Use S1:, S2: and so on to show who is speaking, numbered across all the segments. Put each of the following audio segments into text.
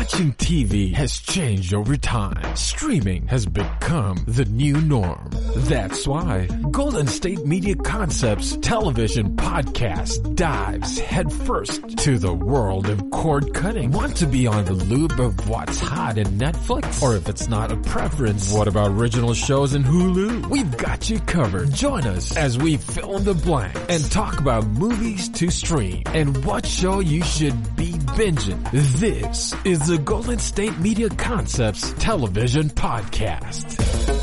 S1: Watching TV has changed over time. Streaming has become the new norm. That's why Golden State Media Concepts television podcast dives headfirst to the world of cord cutting. Want to be on the loop of what's hot in Netflix? Or if it's not a preference, what about original shows in Hulu? We've got you covered. Join us as we fill in the blanks and talk about movies to stream and what show you should be binging. This is the Golden State Media Concepts television podcast.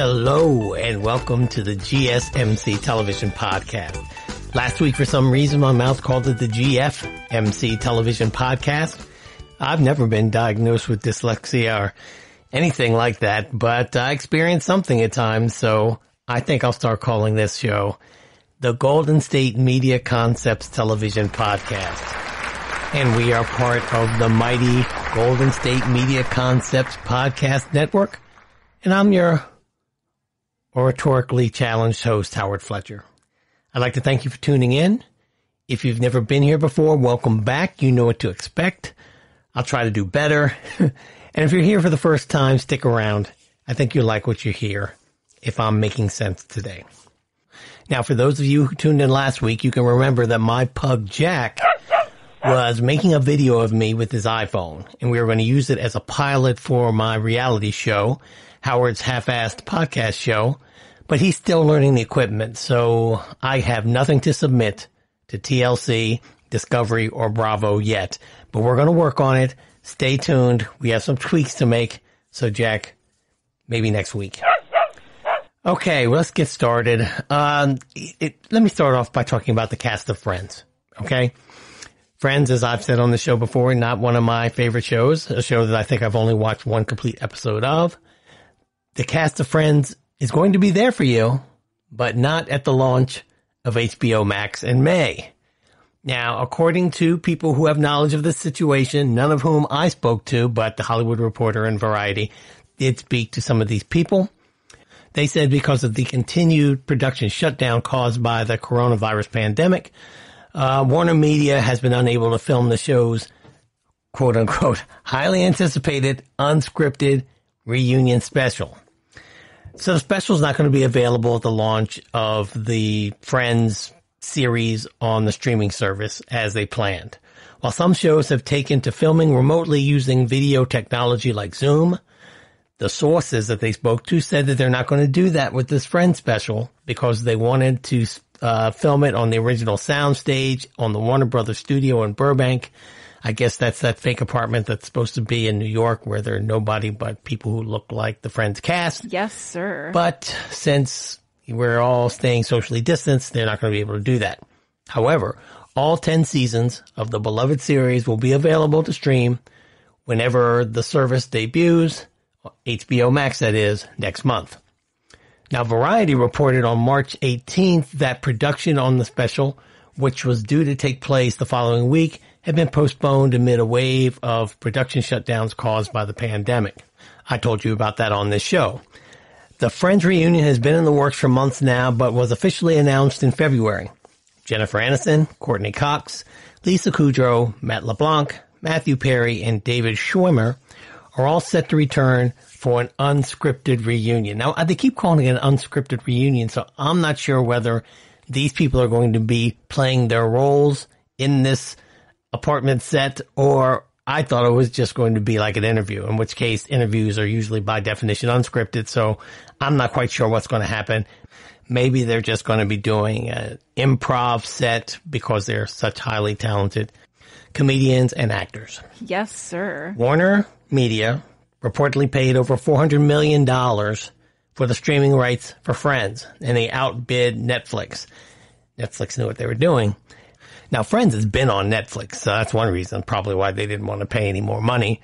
S2: Hello and welcome to the GSMC television podcast. Last week for some reason my mouth called it the GFMC television podcast. I've never been diagnosed with dyslexia or anything like that, but I experience something at times, so I think I'll start calling this show the Golden State Media Concepts television podcast. And we are part of the mighty Golden State Media Concepts podcast network. And I'm your oratorically challenged host, Howard Fletcher. I'd like to thank you for tuning in. If you've never been here before, welcome back. You know what to expect. I'll try to do better. and if you're here for the first time, stick around. I think you'll like what you hear if I'm making sense today. Now, for those of you who tuned in last week, you can remember that my pug Jack was making a video of me with his iPhone, and we were going to use it as a pilot for my reality show, Howard's Half-Assed Podcast Show, but he's still learning the equipment, so I have nothing to submit to TLC, Discovery, or Bravo yet. But we're going to work on it. Stay tuned. We have some tweaks to make. So Jack, maybe next week. Okay, well, let's get started. Um, it, let me start off by talking about the cast of Friends. Okay. Friends, as I've said on the show before, not one of my favorite shows, a show that I think I've only watched one complete episode of. The cast of Friends is going to be there for you, but not at the launch of HBO Max in May. Now, according to people who have knowledge of the situation, none of whom I spoke to, but the Hollywood Reporter and Variety did speak to some of these people. They said because of the continued production shutdown caused by the coronavirus pandemic, uh, Warner Media has been unable to film the show's quote unquote highly anticipated unscripted reunion special. So the special is not going to be available at the launch of the Friends series on the streaming service as they planned. While some shows have taken to filming remotely using video technology like Zoom, the sources that they spoke to said that they're not going to do that with this Friends special because they wanted to uh, film it on the original soundstage on the Warner Brothers studio in Burbank. I guess that's that fake apartment that's supposed to be in New York where there are nobody but people who look like the Friends cast.
S3: Yes, sir.
S2: But since we're all staying socially distanced, they're not going to be able to do that. However, all 10 seasons of the beloved series will be available to stream whenever the service debuts, HBO Max that is, next month. Now, Variety reported on March 18th that production on the special, which was due to take place the following week, had been postponed amid a wave of production shutdowns caused by the pandemic. I told you about that on this show. The Friends reunion has been in the works for months now, but was officially announced in February. Jennifer Aniston, Courteney Cox, Lisa Kudrow, Matt LeBlanc, Matthew Perry, and David Schwimmer are all set to return for an unscripted reunion. Now, they keep calling it an unscripted reunion, so I'm not sure whether these people are going to be playing their roles in this apartment set or I thought it was just going to be like an interview, in which case interviews are usually by definition unscripted. So I'm not quite sure what's going to happen. Maybe they're just going to be doing an improv set because they're such highly talented comedians and actors.
S3: Yes, sir.
S2: Warner Media reportedly paid over $400 million for the streaming rights for Friends, and they outbid Netflix. Netflix knew what they were doing. Now, Friends has been on Netflix, so that's one reason probably why they didn't want to pay any more money.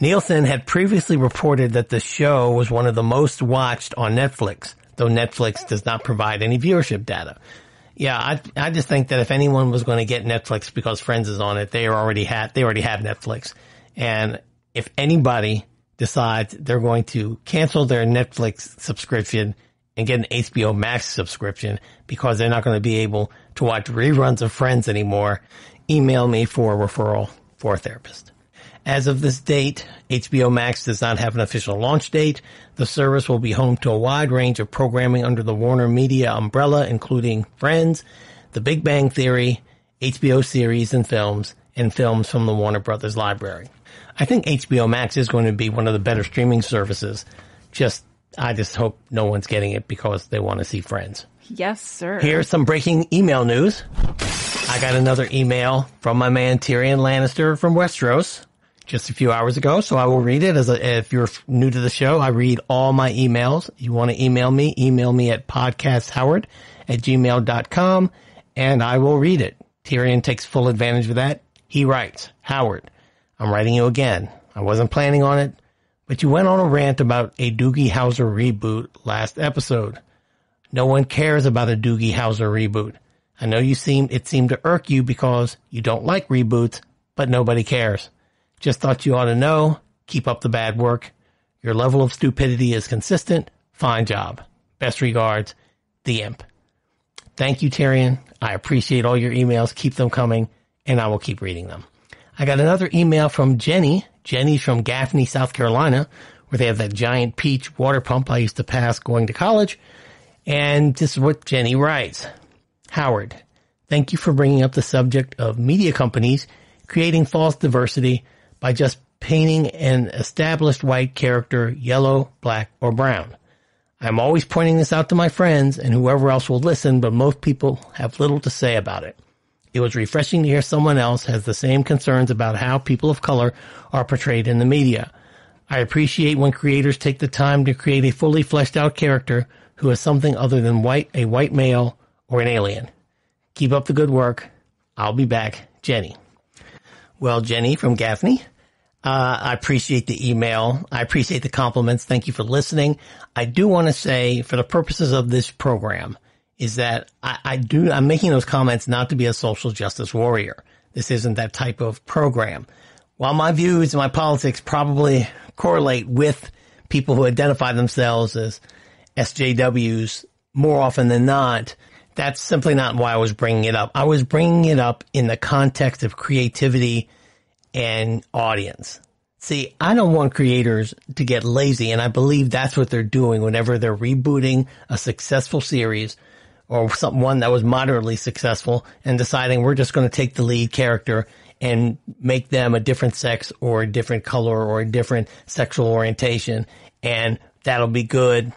S2: Nielsen had previously reported that the show was one of the most watched on Netflix, though Netflix does not provide any viewership data. Yeah, I I just think that if anyone was going to get Netflix because Friends is on it, they already had they already have Netflix, and if anybody decides they're going to cancel their Netflix subscription and get an HBO Max subscription because they're not going to be able to watch reruns of Friends anymore, email me for a referral for a therapist. As of this date, HBO Max does not have an official launch date. The service will be home to a wide range of programming under the Warner Media umbrella, including Friends, The Big Bang Theory, HBO series and films, and films from the Warner Brothers library. I think HBO Max is going to be one of the better streaming services. Just, I just hope no one's getting it because they want to see Friends.
S3: Yes, sir.
S2: Here's some breaking email news. I got another email from my man Tyrion Lannister from Westeros just a few hours ago, so I will read it. As a, if you're new to the show, I read all my emails. You want to email me? Email me at podcasthoward at gmail.com and I will read it. Tyrion takes full advantage of that. He writes, Howard, I'm writing you again. I wasn't planning on it, but you went on a rant about a Doogie Howser reboot last episode. No one cares about a Doogie Howser reboot. I know you seem, it seemed to irk you because you don't like reboots, but nobody cares. Just thought you ought to know. Keep up the bad work. Your level of stupidity is consistent. Fine job. Best regards, the imp. Thank you, Tyrion. I appreciate all your emails. Keep them coming, and I will keep reading them. I got another email from Jenny. Jenny's from Gaffney, South Carolina, where they have that giant peach water pump I used to pass going to college. And this is what Jenny writes. Howard, thank you for bringing up the subject of media companies creating false diversity by just painting an established white character yellow, black, or brown. I'm always pointing this out to my friends and whoever else will listen, but most people have little to say about it. It was refreshing to hear someone else has the same concerns about how people of color are portrayed in the media. I appreciate when creators take the time to create a fully fleshed out character who is something other than white, a white male, or an alien. Keep up the good work. I'll be back, Jenny. Well, Jenny from Gaffney, uh, I appreciate the email. I appreciate the compliments. Thank you for listening. I do want to say, for the purposes of this program, is that I, I do, I'm making those comments not to be a social justice warrior. This isn't that type of program. While my views and my politics probably correlate with people who identify themselves as SJWs more often than not, that's simply not why I was bringing it up. I was bringing it up in the context of creativity and audience. See, I don't want creators to get lazy, and I believe that's what they're doing whenever they're rebooting a successful series or some, one that was moderately successful and deciding we're just going to take the lead character and make them a different sex or a different color or a different sexual orientation and that'll be good.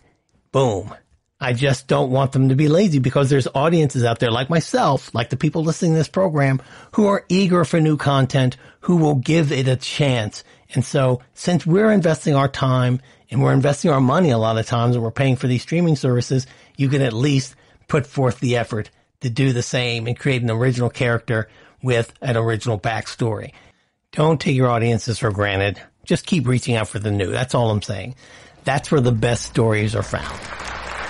S2: Boom. I just don't want them to be lazy because there's audiences out there like myself, like the people listening to this program who are eager for new content, who will give it a chance. And so since we're investing our time and we're investing our money a lot of times and we're paying for these streaming services, you can at least put forth the effort to do the same and create an original character with an original backstory. Don't take your audiences for granted. Just keep reaching out for the new. That's all I'm saying. That's where the best stories are found.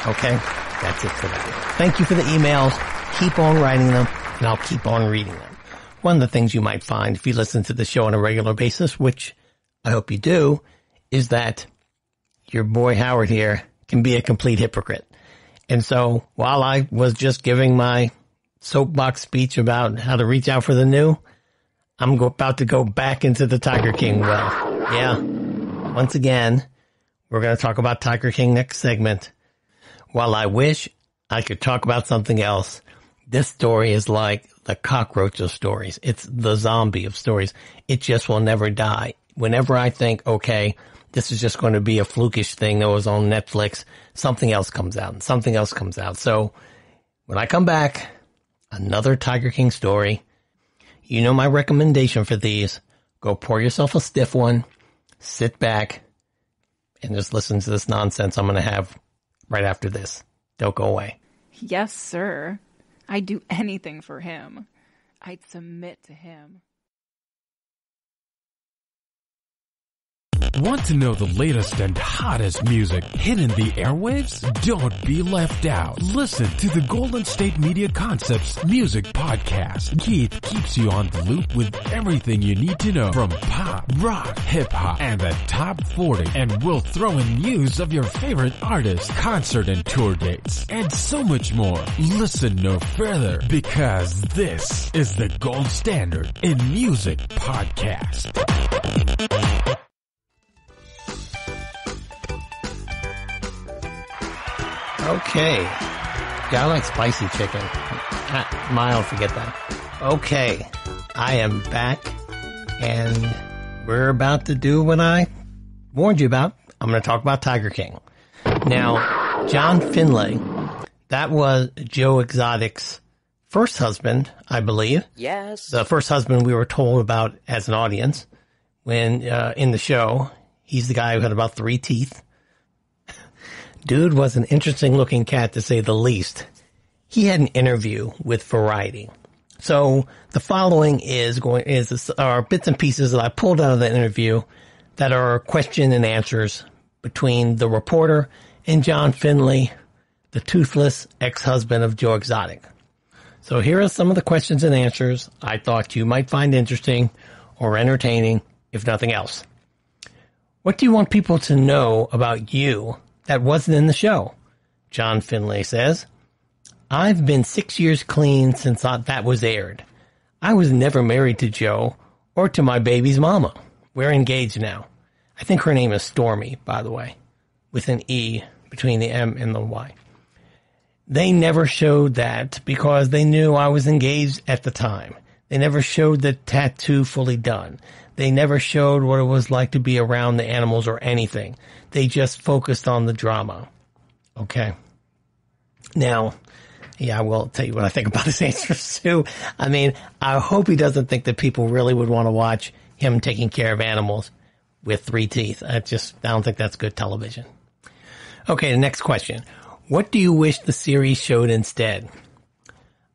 S2: Okay? That's it for that. Thank you for the emails. Keep on writing them and I'll keep on reading them. One of the things you might find if you listen to the show on a regular basis, which I hope you do, is that your boy Howard here can be a complete hypocrite. And so while I was just giving my soapbox speech about how to reach out for the new, I'm about to go back into the Tiger King well. Yeah. Once again, we're going to talk about Tiger King next segment. While I wish I could talk about something else, this story is like the cockroach of stories. It's the zombie of stories. It just will never die. Whenever I think, okay, this is just going to be a flukish thing that was on Netflix, something else comes out and something else comes out. So when I come back, another Tiger King story. You know my recommendation for these. Go pour yourself a stiff one, sit back, and just listen to this nonsense I'm going to have right after this. Don't go away.
S3: Yes, sir. I'd do anything for him. I'd submit to him.
S1: Want to know the latest and hottest music hitting the airwaves? Don't be left out. Listen to the Golden State Media Concepts Music Podcast. Keith keeps you on the loop with everything you need to know from pop, rock, hip hop, and the top 40. And we'll throw in news of your favorite artists, concert and tour dates, and so much more. Listen no further because this is the gold standard in music podcast.
S2: Okay. Yeah, I like spicy chicken. Ah, Mild, forget that. Okay. I am back and we're about to do what I warned you about. I'm going to talk about Tiger King. Now, John Finlay, that was Joe Exotic's first husband, I believe.
S4: Yes.
S2: The first husband we were told about as an audience when uh, in the show. He's the guy who had about three teeth. Dude was an interesting looking cat to say the least. He had an interview with Variety. So the following is going is are bits and pieces that I pulled out of the interview that are question and answers between the reporter and John Finlay, the toothless ex-husband of Joe Exotic. So here are some of the questions and answers I thought you might find interesting or entertaining, if nothing else. What do you want people to know about you that wasn't in the show? John Finlay says, I've been six years clean since that was aired. I was never married to Joe or to my baby's mama. We're engaged now. I think her name is Stormy, by the way, with an E between the M and the Y. They never showed that because they knew I was engaged at the time. They never showed the tattoo fully done. They never showed what it was like to be around the animals or anything. They just focused on the drama. Okay. Now, yeah, I will tell you what I think about his answers too. I mean, I hope he doesn't think that people really would want to watch him taking care of animals with three teeth. I just, I don't think that's good television. Okay, the next question. What do you wish the series showed instead?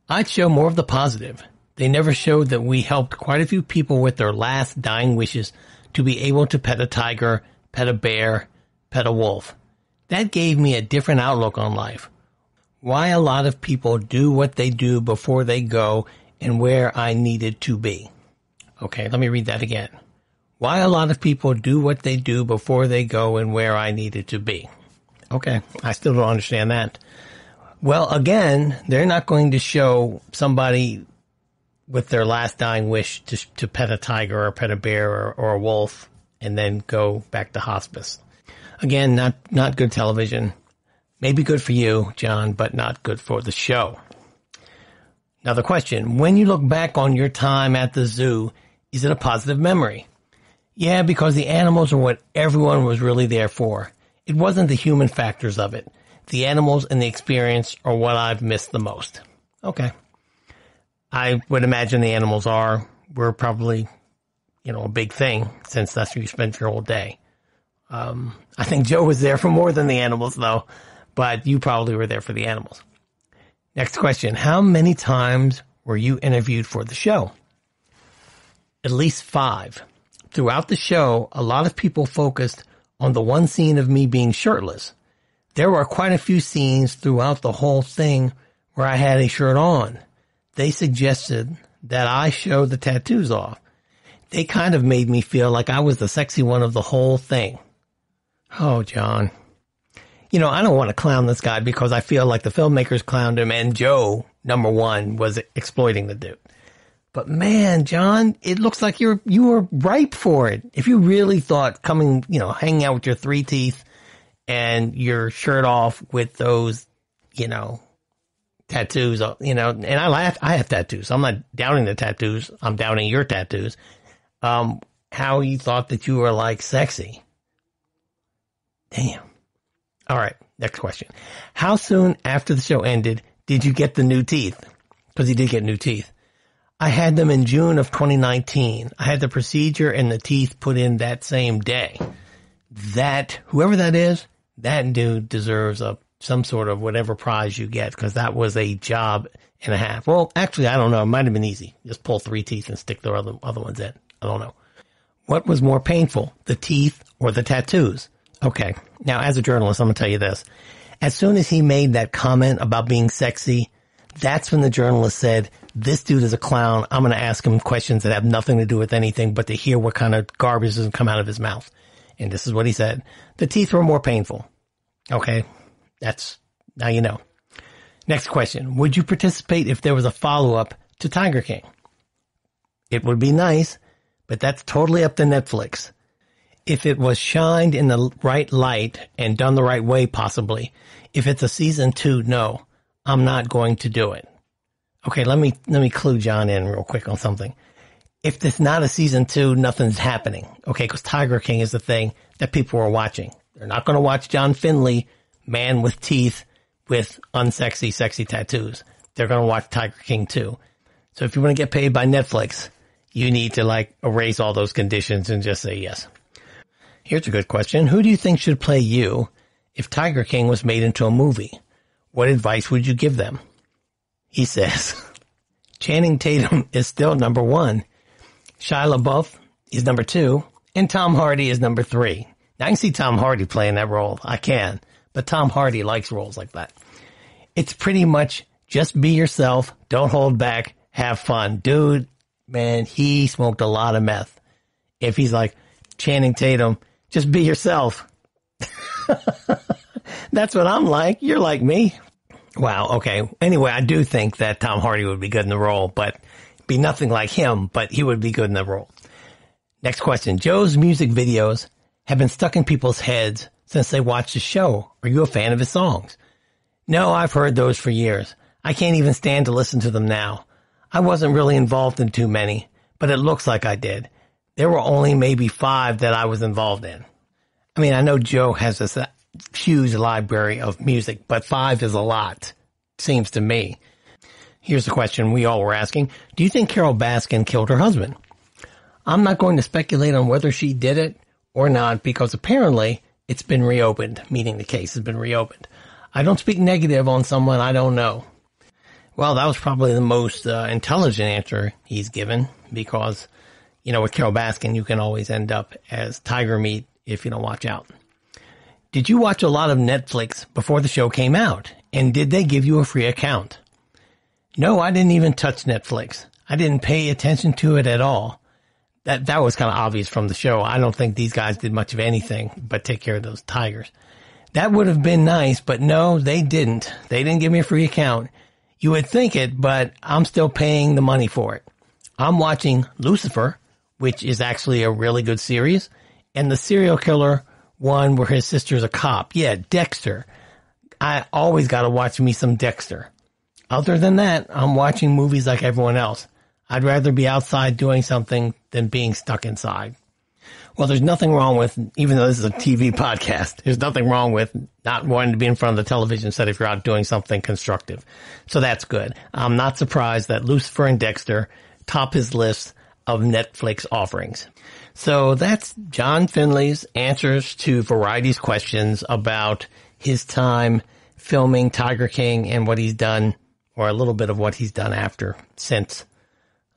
S2: I'd show more of the positive. They never showed that we helped quite a few people with their last dying wishes to be able to pet a tiger, pet a bear, pet a wolf. That gave me a different outlook on life. Why a lot of people do what they do before they go and where I needed to be. Okay, let me read that again. Why a lot of people do what they do before they go and where I needed to be. Okay, I still don't understand that. Well, again, they're not going to show somebody with their last dying wish to, to pet a tiger or pet a bear or, or a wolf and then go back to hospice. Again, not, not good television. Maybe good for you, John, but not good for the show. Now the question, when you look back on your time at the zoo, is it a positive memory? Yeah, because the animals are what everyone was really there for. It wasn't the human factors of it. The animals and the experience are what I've missed the most. Okay. I would imagine the animals are, were probably, you know, a big thing since that's where you spent your whole day. Um, I think Joe was there for more than the animals though, but you probably were there for the animals. Next question. How many times were you interviewed for the show? At least five. Throughout the show, a lot of people focused on the one scene of me being shirtless. There were quite a few scenes throughout the whole thing where I had a shirt on. They suggested that I show the tattoos off. They kind of made me feel like I was the sexy one of the whole thing. Oh, John. You know, I don't want to clown this guy because I feel like the filmmakers clowned him and Joe, number one, was exploiting the dude. But man, John, it looks like you're, you were ripe for it. If you really thought coming, you know, hanging out with your three teeth and your shirt off with those, you know, tattoos, you know, and I laugh, I have tattoos. I'm not doubting the tattoos. I'm doubting your tattoos. Um, how you thought that you were like sexy. Damn. All right. Next question. How soon after the show ended did you get the new teeth? Cause he did get new teeth. I had them in June of 2019. I had the procedure and the teeth put in that same day. That, whoever that is, that dude deserves a, some sort of whatever prize you get because that was a job and a half. Well, actually, I don't know. It might have been easy. Just pull three teeth and stick the other, other ones in. I don't know. What was more painful, the teeth or the tattoos? Okay. Now, as a journalist, I'm going to tell you this. As soon as he made that comment about being sexy, that's when the journalist said, this dude is a clown. I'm going to ask him questions that have nothing to do with anything but to hear what kind of garbage doesn't come out of his mouth. And this is what he said. The teeth were more painful. Okay. That's, now you know. Next question. Would you participate if there was a follow up to Tiger King? It would be nice, but that's totally up to Netflix. If it was shined in the right light and done the right way, possibly. If it's a season two, no, I'm not going to do it. Okay, let me, let me clue John in real quick on something. If it's not a season two, nothing's happening. Okay, because Tiger King is the thing that people are watching. They're not going to watch John Finlay, man with teeth, with unsexy, sexy tattoos. They're going to watch Tiger King too. So if you want to get paid by Netflix, you need to like erase all those conditions and just say yes. Here's a good question. Who do you think should play you if Tiger King was made into a movie? What advice would you give them? He says, Channing Tatum is still number one. Shia LaBeouf is number two and Tom Hardy is number three. Now I can see Tom Hardy playing that role. I can, but Tom Hardy likes roles like that. It's pretty much just be yourself. Don't hold back. Have fun. Dude, man, he smoked a lot of meth. If he's like Channing Tatum, just be yourself. That's what I'm like. You're like me. Wow. Okay. Anyway, I do think that Tom Hardy would be good in the role, but be nothing like him, but he would be good in the role. Next question. Joe's music videos have been stuck in people's heads since they watched the show. Are you a fan of his songs? No, I've heard those for years. I can't even stand to listen to them now. I wasn't really involved in too many, but it looks like I did. There were only maybe five that I was involved in. I mean, I know Joe has this uh, huge library of music, but five is a lot, seems to me. Here's the question we all were asking. Do you think Carole Baskin killed her husband? I'm not going to speculate on whether she did it or not because apparently it's been reopened, meaning the case has been reopened. I don't speak negative on someone I don't know. Well, that was probably the most uh, intelligent answer he's given because, you know, with Carole Baskin, you can always end up as tiger meat if you don't watch out. Did you watch a lot of Netflix before the show came out? And did they give you a free account? No, I didn't even touch Netflix. I didn't pay attention to it at all that that was kind of obvious from the show. I don't think these guys did much of anything but take care of those tigers. That would have been nice, but no, they didn't. They didn't give me a free account. You would think it, but I'm still paying the money for it. I'm watching Lucifer, which is actually a really good series, and the serial killer one where his sister's a cop. Yeah, Dexter. I always got to watch me some Dexter. Other than that, I'm watching movies like everyone else. I'd rather be outside doing something than being stuck inside. Well, there's nothing wrong with, even though this is a TV podcast, there's nothing wrong with not wanting to be in front of the television set if you're out doing something constructive. So that's good. I'm not surprised that Lucifer and Dexter top his list of Netflix offerings. So that's John Finlay's answers to Variety's questions about his time filming Tiger King and what he's done, or a little bit of what he's done after since.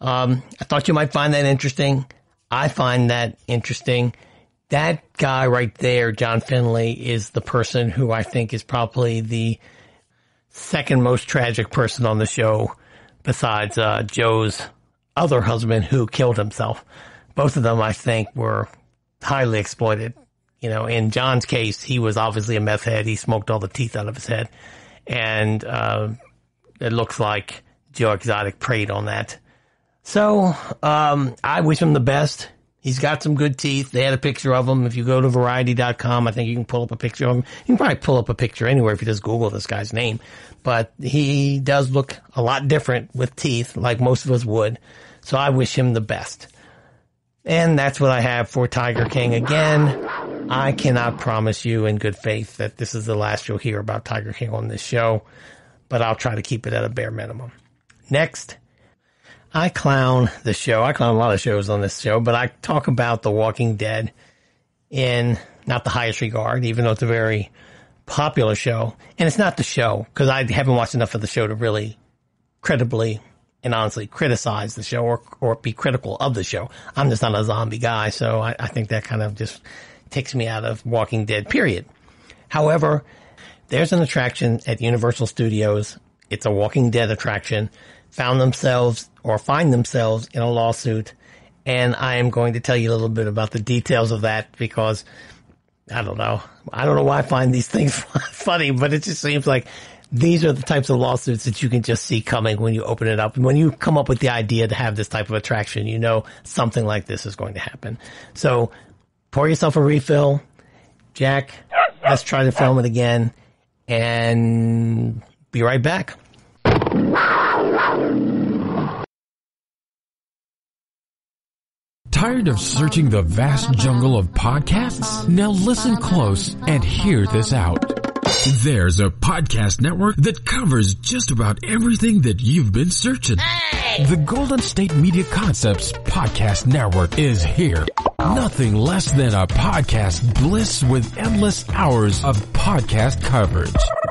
S2: Um, I thought you might find that interesting. I find that interesting. That guy right there, John Finlay, is the person who I think is probably the second most tragic person on the show besides uh, Joe's other husband who killed himself. Both of them, I think, were highly exploited. You know, in John's case, he was obviously a meth head. He smoked all the teeth out of his head. And uh, it looks like Joe Exotic preyed on that. So, um, I wish him the best. He's got some good teeth. They had a picture of him. If you go to variety.com, I think you can pull up a picture of him. You can probably pull up a picture anywhere if you just Google this guy's name. But he does look a lot different with teeth, like most of us would. So I wish him the best. And that's what I have for Tiger King. Again, I cannot promise you in good faith that this is the last you'll hear about Tiger King on this show, but I'll try to keep it at a bare minimum. Next I clown the show. I clown a lot of shows on this show, but I talk about The Walking Dead in not the highest regard, even though it's a very popular show. And it's not the show because I haven't watched enough of the show to really credibly and honestly criticize the show or, or be critical of the show. I'm just not a zombie guy. So I, I think that kind of just takes me out of Walking Dead, period. However, there's an attraction at Universal Studios. It's a Walking Dead attraction. Found themselves or find themselves in a lawsuit. And I am going to tell you a little bit about the details of that because I don't know. I don't know why I find these things funny, but it just seems like these are the types of lawsuits that you can just see coming when you open it up. And when you come up with the idea to have this type of attraction, you know something like this is going to happen. So pour yourself a refill. Jack, let's try to film it again and be right back.
S1: Tired of searching the vast jungle of podcasts? Now listen close and hear this out. There's a podcast network that covers just about everything that you've been searching. The Golden State Media Concepts Podcast Network is here. Nothing less than a podcast bliss with endless hours of podcast coverage.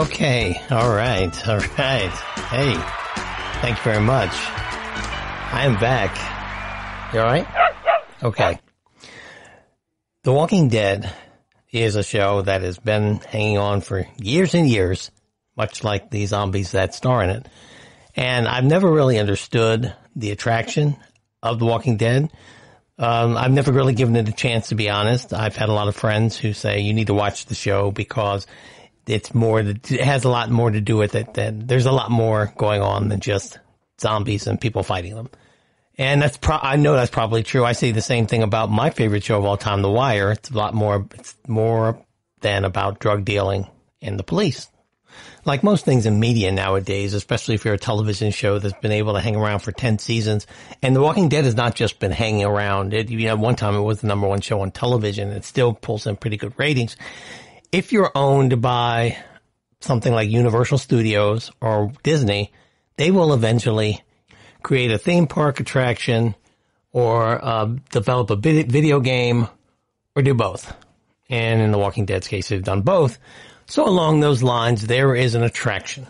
S2: Okay. All right. All right. Hey, thank you very much. I am back. You all right? Okay. The Walking Dead is a show that has been hanging on for years and years, much like the zombies that star in it. And I've never really understood the attraction of The Walking Dead. Um, I've never really given it a chance, to be honest. I've had a lot of friends who say you need to watch the show because it's more, it has a lot more to do with it. That there's a lot more going on than just zombies and people fighting them. And that's pro- I know that's probably true. I say the same thing about my favorite show of all time, The Wire. It's a lot more, it's more than about drug dealing and the police. Like most things in media nowadays, especially if you're a television show that's been able to hang around for 10 seasons. And The Walking Dead has not just been hanging around. It, you know, one time it was the number one show on television. It still pulls in pretty good ratings. If you're owned by something like Universal Studios or Disney, they will eventually create a theme park attraction or uh, develop a video game or do both. And in the Walking Dead's case, they've done both. So along those lines, there is an attraction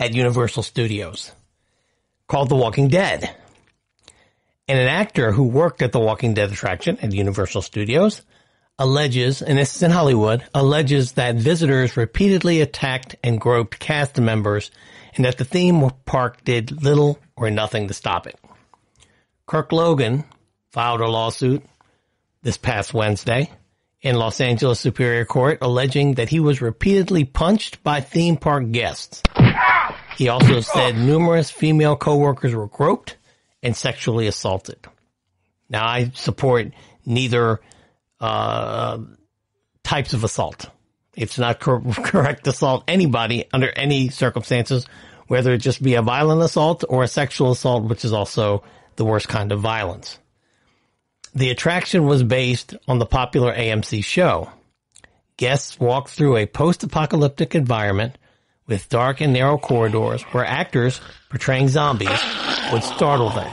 S2: at Universal Studios called The Walking Dead. And an actor who worked at the Walking Dead attraction at Universal Studios alleges, and this is in Hollywood, alleges that visitors repeatedly attacked and groped cast members and that the theme park did little or nothing to stop it. Kirk Logan filed a lawsuit this past Wednesday in Los Angeles Superior Court alleging that he was repeatedly punched by theme park guests. He also said numerous female coworkers were groped and sexually assaulted. Now I support neither uh, types of assault. It's not cor- correct to assault anybody under any circumstances, whether it just be a violent assault or a sexual assault, which is also the worst kind of violence. The attraction was based on the popular AMC show. Guests walked through a post-apocalyptic environment with dark and narrow corridors where actors portraying zombies would startle them.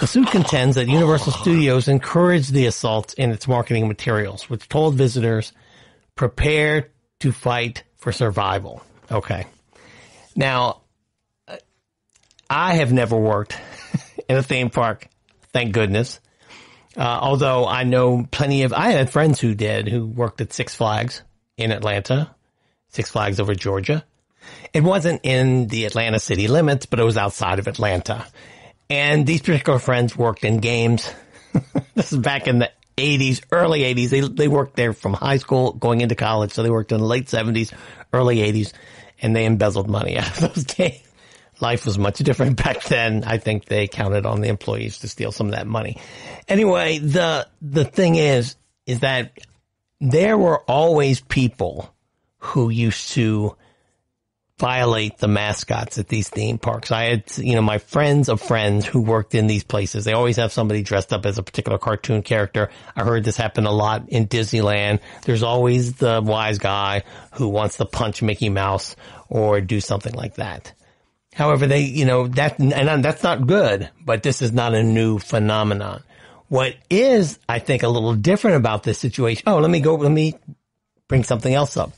S2: The suit contends that Universal Studios encouraged the assaults in its marketing materials, which told visitors, prepare to fight for survival. Okay. Now, I have never worked in a theme park, thank goodness. Uh, although I know plenty of, I had friends who did, who worked at Six Flags in Atlanta, Six Flags over Georgia. It wasn't in the Atlanta city limits, but it was outside of Atlanta. And these particular friends worked in games. this is back in the 80s, early 80s. They, they worked there from high school going into college. So they worked in the late 70s, early 80s, and they embezzled money out of those games life was much different back then. I think they counted on the employees to steal some of that money. Anyway, the, the thing is, is that there were always people who used to violate the mascots at these theme parks. I had, you know, my friends of friends who worked in these places. They always have somebody dressed up as a particular cartoon character. I heard this happen a lot in Disneyland. There's always the wise guy who wants to punch Mickey Mouse or do something like that. However, they, you know, that, and that's not good, but this is not a new phenomenon. What is, I think, a little different about this situation. Oh, let me go, let me bring something else up.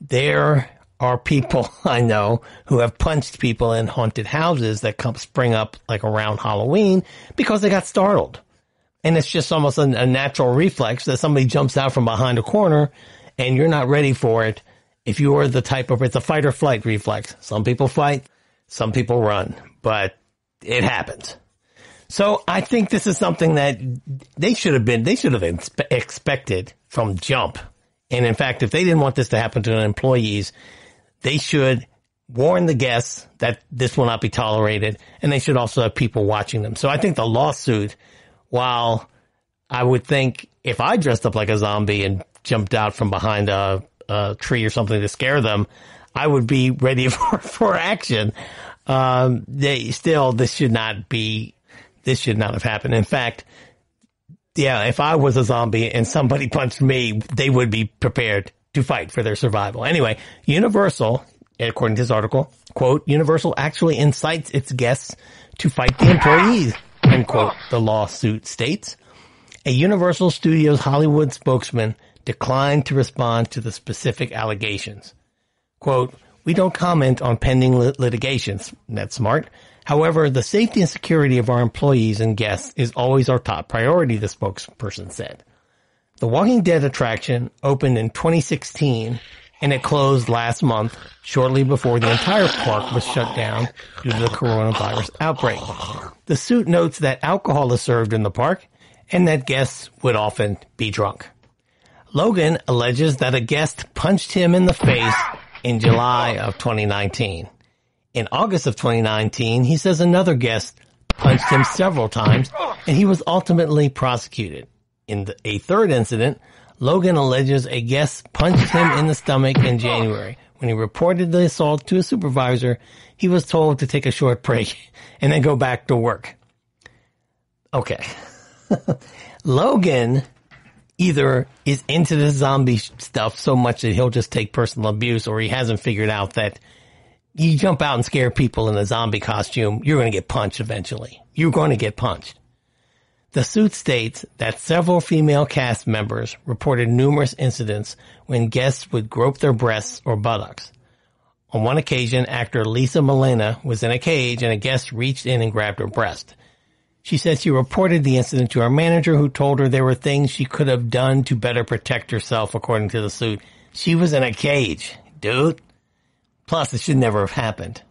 S2: There are people I know who have punched people in haunted houses that come spring up like around Halloween because they got startled. And it's just almost a, natural reflex that somebody jumps out from behind a corner and you're not ready for it. If you are the type of, it's a fight or flight reflex. Some people fight, some people run, but it happens. So I think this is something that they should have been, they should have expected from jump. And in fact, if they didn't want this to happen to their employees, they should warn the guests that this will not be tolerated and they should also have people watching them. So I think the lawsuit, while I would think if I dressed up like a zombie and jumped out from behind a, a tree or something to scare them, I would be ready for, for action. Um, they still, this should not be, this should not have happened. In fact, yeah, if I was a zombie and somebody punched me, they would be prepared to fight for their survival. Anyway, Universal, according to this article, quote, Universal actually incites its guests to fight the employees, end quote, the lawsuit states. A Universal Studios Hollywood spokesman declined to respond to the specific allegations. Quote, we don't comment on pending lit- litigations. That's smart. However, the safety and security of our employees and guests is always our top priority, the spokesperson said. The Walking Dead attraction opened in 2016 and it closed last month shortly before the entire park was shut down due to the coronavirus outbreak. The suit notes that alcohol is served in the park and that guests would often be drunk. Logan alleges that a guest punched him in the face in July of 2019. In August of 2019, he says another guest punched him several times and he was ultimately prosecuted. In the, a third incident, Logan alleges a guest punched him in the stomach in January. When he reported the assault to a supervisor, he was told to take a short break and then go back to work. Okay. Logan either is into the zombie stuff so much that he'll just take personal abuse or he hasn't figured out that you jump out and scare people in a zombie costume, you're going to get punched eventually. You're going to get punched. The suit states that several female cast members reported numerous incidents when guests would grope their breasts or buttocks. On one occasion, actor Lisa Melena was in a cage and a guest reached in and grabbed her breast. She said she reported the incident to her manager who told her there were things she could have done to better protect herself according to the suit. She was in a cage, dude. Plus, it should never have happened.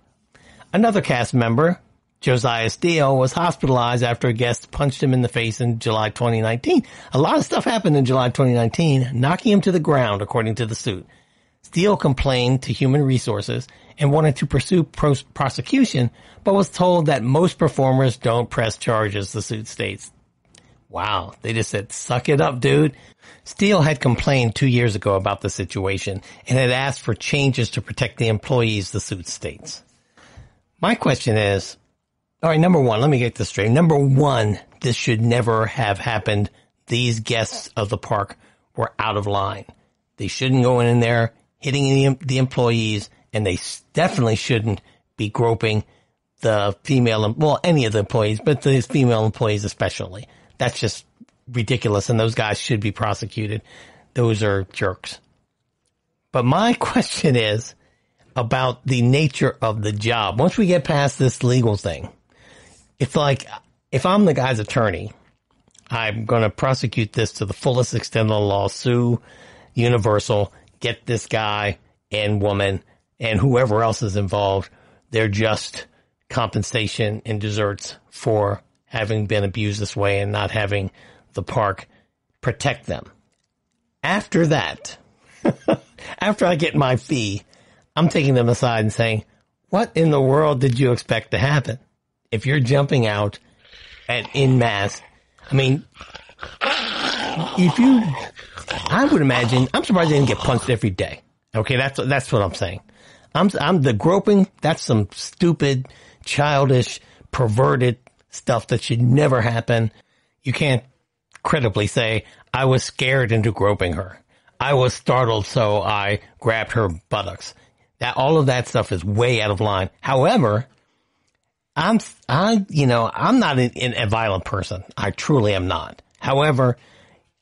S2: Another cast member, Josiah Steele was hospitalized after a guest punched him in the face in July 2019. A lot of stuff happened in July 2019, knocking him to the ground, according to the suit. Steele complained to Human Resources and wanted to pursue pros- prosecution, but was told that most performers don't press charges, the suit states. Wow, they just said, suck it up, dude. Steele had complained two years ago about the situation and had asked for changes to protect the employees, the suit states. My question is, all right, number one, let me get this straight. Number one, this should never have happened. These guests of the park were out of line. They shouldn't go in there hitting the, the employees, and they definitely shouldn't be groping the female, well, any of the employees, but the female employees especially. That's just ridiculous, and those guys should be prosecuted. Those are jerks. But my question is about the nature of the job. Once we get past this legal thing, it's like if I'm the guy's attorney, I'm going to prosecute this to the fullest extent of the law, sue Universal, get this guy and woman and whoever else is involved their just compensation and desserts for having been abused this way and not having the park protect them. After that, after I get my fee, I'm taking them aside and saying, what in the world did you expect to happen? If you're jumping out at in mass, I mean, if you, I would imagine, I'm surprised they didn't get punched every day. Okay, that's that's what I'm saying. I'm I'm the groping. That's some stupid, childish, perverted stuff that should never happen. You can't credibly say I was scared into groping her. I was startled, so I grabbed her buttocks. That all of that stuff is way out of line. However, I'm I you know I'm not a violent person. I truly am not. However,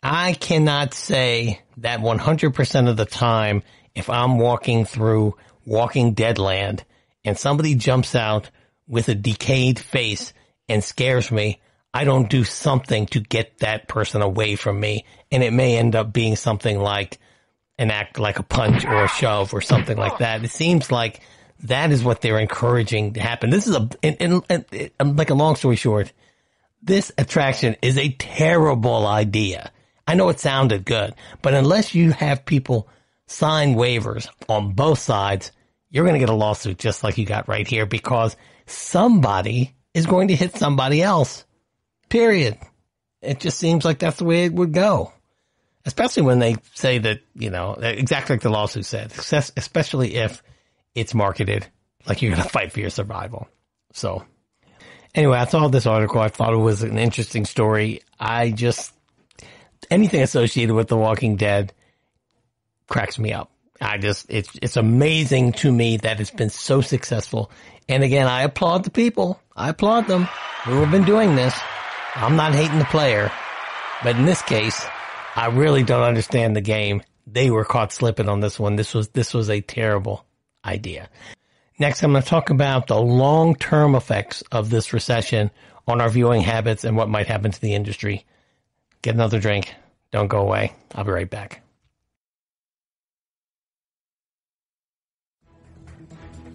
S2: I cannot say that 100% of the time if I'm walking through Walking Dead land and somebody jumps out with a decayed face and scares me, I don't do something to get that person away from me. And it may end up being something like an act like a punch or a shove or something like that. It seems like that is what they're encouraging to happen. This is a, and, and, and, like a long story short, this attraction is a terrible idea. I know it sounded good, but unless you have people sign waivers on both sides, you're going to get a lawsuit just like you got right here because somebody is going to hit somebody else. Period. It just seems like that's the way it would go. Especially when they say that, you know, exactly like the lawsuit said, especially if it's marketed like you're going to fight for your survival. So anyway, I saw this article. I thought it was an interesting story. I just, anything associated with The Walking Dead cracks me up. I just, it's, it's amazing to me that it's been so successful. And again, I applaud the people. I applaud them who have been doing this. I'm not hating the player, but in this case, I really don't understand the game. They were caught slipping on this one. This was, this was a terrible idea. Next, I'm going to talk about the long-term effects of this recession on our viewing habits and what might happen to the industry. Get another drink. Don't go away. I'll be right back.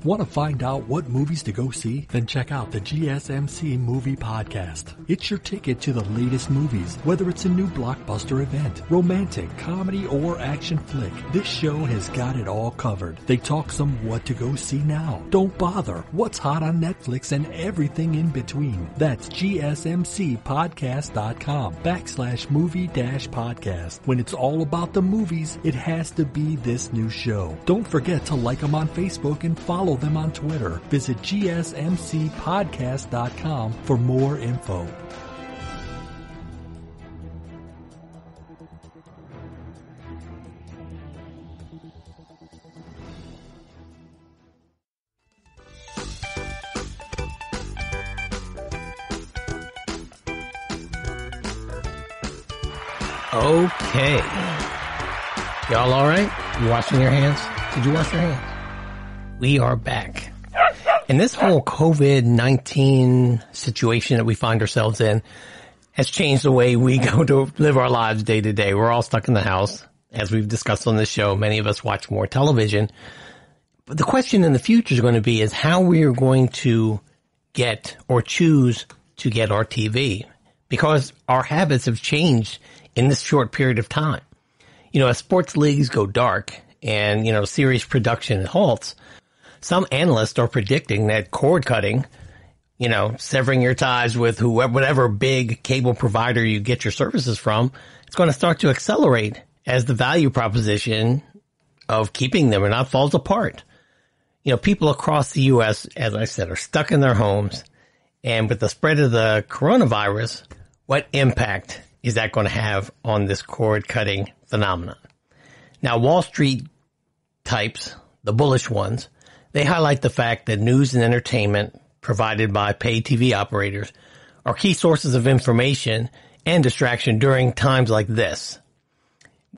S4: Want to find out what movies to go see? Then check out the GSMC Movie Podcast. It's your ticket to the latest movies, whether it's a new blockbuster event, romantic, comedy, or action flick. This show has got it all covered. They talk some what to go see now. Don't bother. What's hot on Netflix and everything in between. That's GSMCpodcast.com backslash movie dash podcast. When it's all about the movies, it has to be this new show. Don't forget to like them on Facebook and follow them on Twitter. Visit gsmcpodcast.com for more info.
S2: Okay. Y'all all right? You washing your hands? Did you wash your hands? We are back. And this whole COVID-19 situation that we find ourselves in has changed the way we go to live our lives day to day. We're all stuck in the house. As we've discussed on this show, many of us watch more television. But the question in the future is going to be is how we are going to get or choose to get our TV because our habits have changed in this short period of time. You know, as sports leagues go dark and, you know, series production halts, some analysts are predicting that cord cutting, you know, severing your ties with whoever, whatever big cable provider you get your services from, it's going to start to accelerate as the value proposition of keeping them or not falls apart. You know, people across the U.S., as I said, are stuck in their homes. And with the spread of the coronavirus, what impact is that going to have on this cord cutting phenomenon? Now, Wall Street types, the bullish ones, they highlight the fact that news and entertainment provided by pay TV operators are key sources of information and distraction during times like this.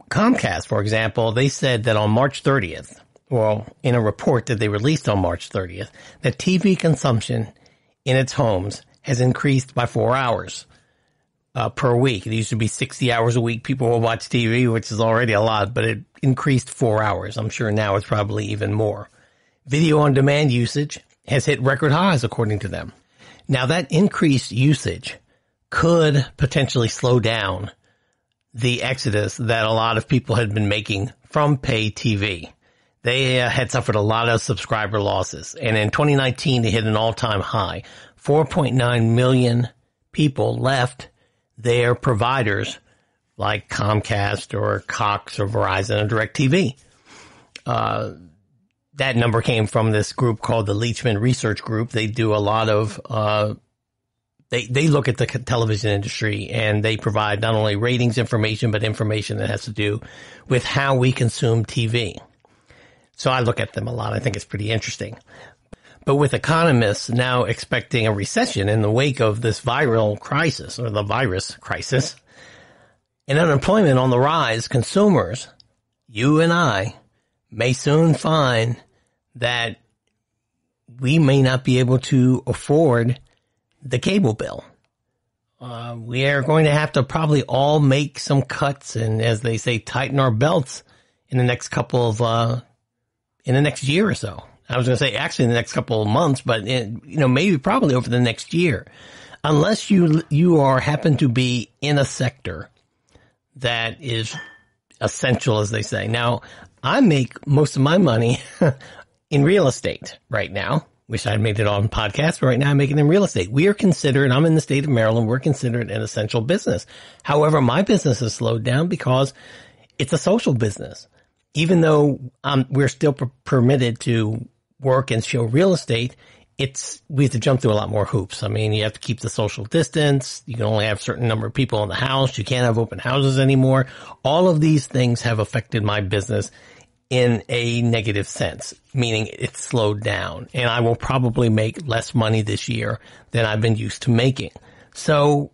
S2: Comcast, for example, they said that on March 30th, well, in a report that they released on March 30th, that TV consumption in its homes has increased by four hours uh, per week. It used to be 60 hours a week people will watch TV, which is already a lot, but it increased four hours. I'm sure now it's probably even more. Video on demand usage has hit record highs according to them. Now that increased usage could potentially slow down the exodus that a lot of people had been making from pay TV. They uh, had suffered a lot of subscriber losses and in 2019 they hit an all-time high. 4.9 million people left their providers like Comcast or Cox or Verizon or DirecTV. Uh, that number came from this group called the Leichtman Research Group. They do a lot of, uh, they, they look at the television industry and they provide not only ratings information, but information that has to do with how we consume TV. So I look at them a lot. I think it's pretty interesting. But with economists now expecting a recession in the wake of this viral crisis or the virus crisis and unemployment on the rise, consumers, you and I may soon find that we may not be able to afford the cable bill. Uh, we are going to have to probably all make some cuts and, as they say, tighten our belts in the next couple of, uh, in the next year or so. I was going to say actually in the next couple of months, but in, you know, maybe probably over the next year, unless you, you are happen to be in a sector that is essential, as they say. Now, I make most of my money in real estate right now. Wish I had made it on podcast, but right now I'm making in real estate. We are considered, I'm in the state of Maryland, we're considered an essential business. However, my business has slowed down because it's a social business. Even though um, we're still per- permitted to work and show real estate, it's, we have to jump through a lot more hoops. I mean, you have to keep the social distance. You can only have a certain number of people in the house. You can't have open houses anymore. All of these things have affected my business in a negative sense, meaning it's slowed down and I will probably make less money this year than I've been used to making. So,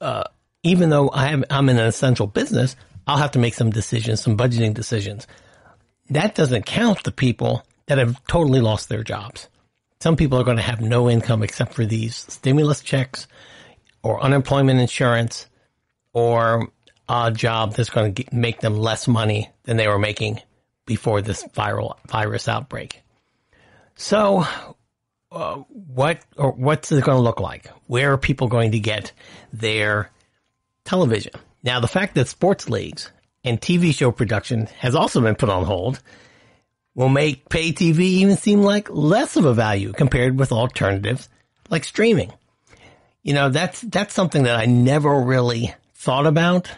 S2: uh, even though I am, I'm in an essential business, I'll have to make some decisions, some budgeting decisions. That doesn't count the people that have totally lost their jobs. Some people are going to have no income except for these stimulus checks or unemployment insurance or a job that's going to make them less money than they were making before this viral virus outbreak. So, uh, what or what's it going to look like? Where are people going to get their television? Now, the fact that sports leagues and TV show production has also been put on hold will make pay TV even seem like less of a value compared with alternatives like streaming. You know, that's that's something that I never really thought about.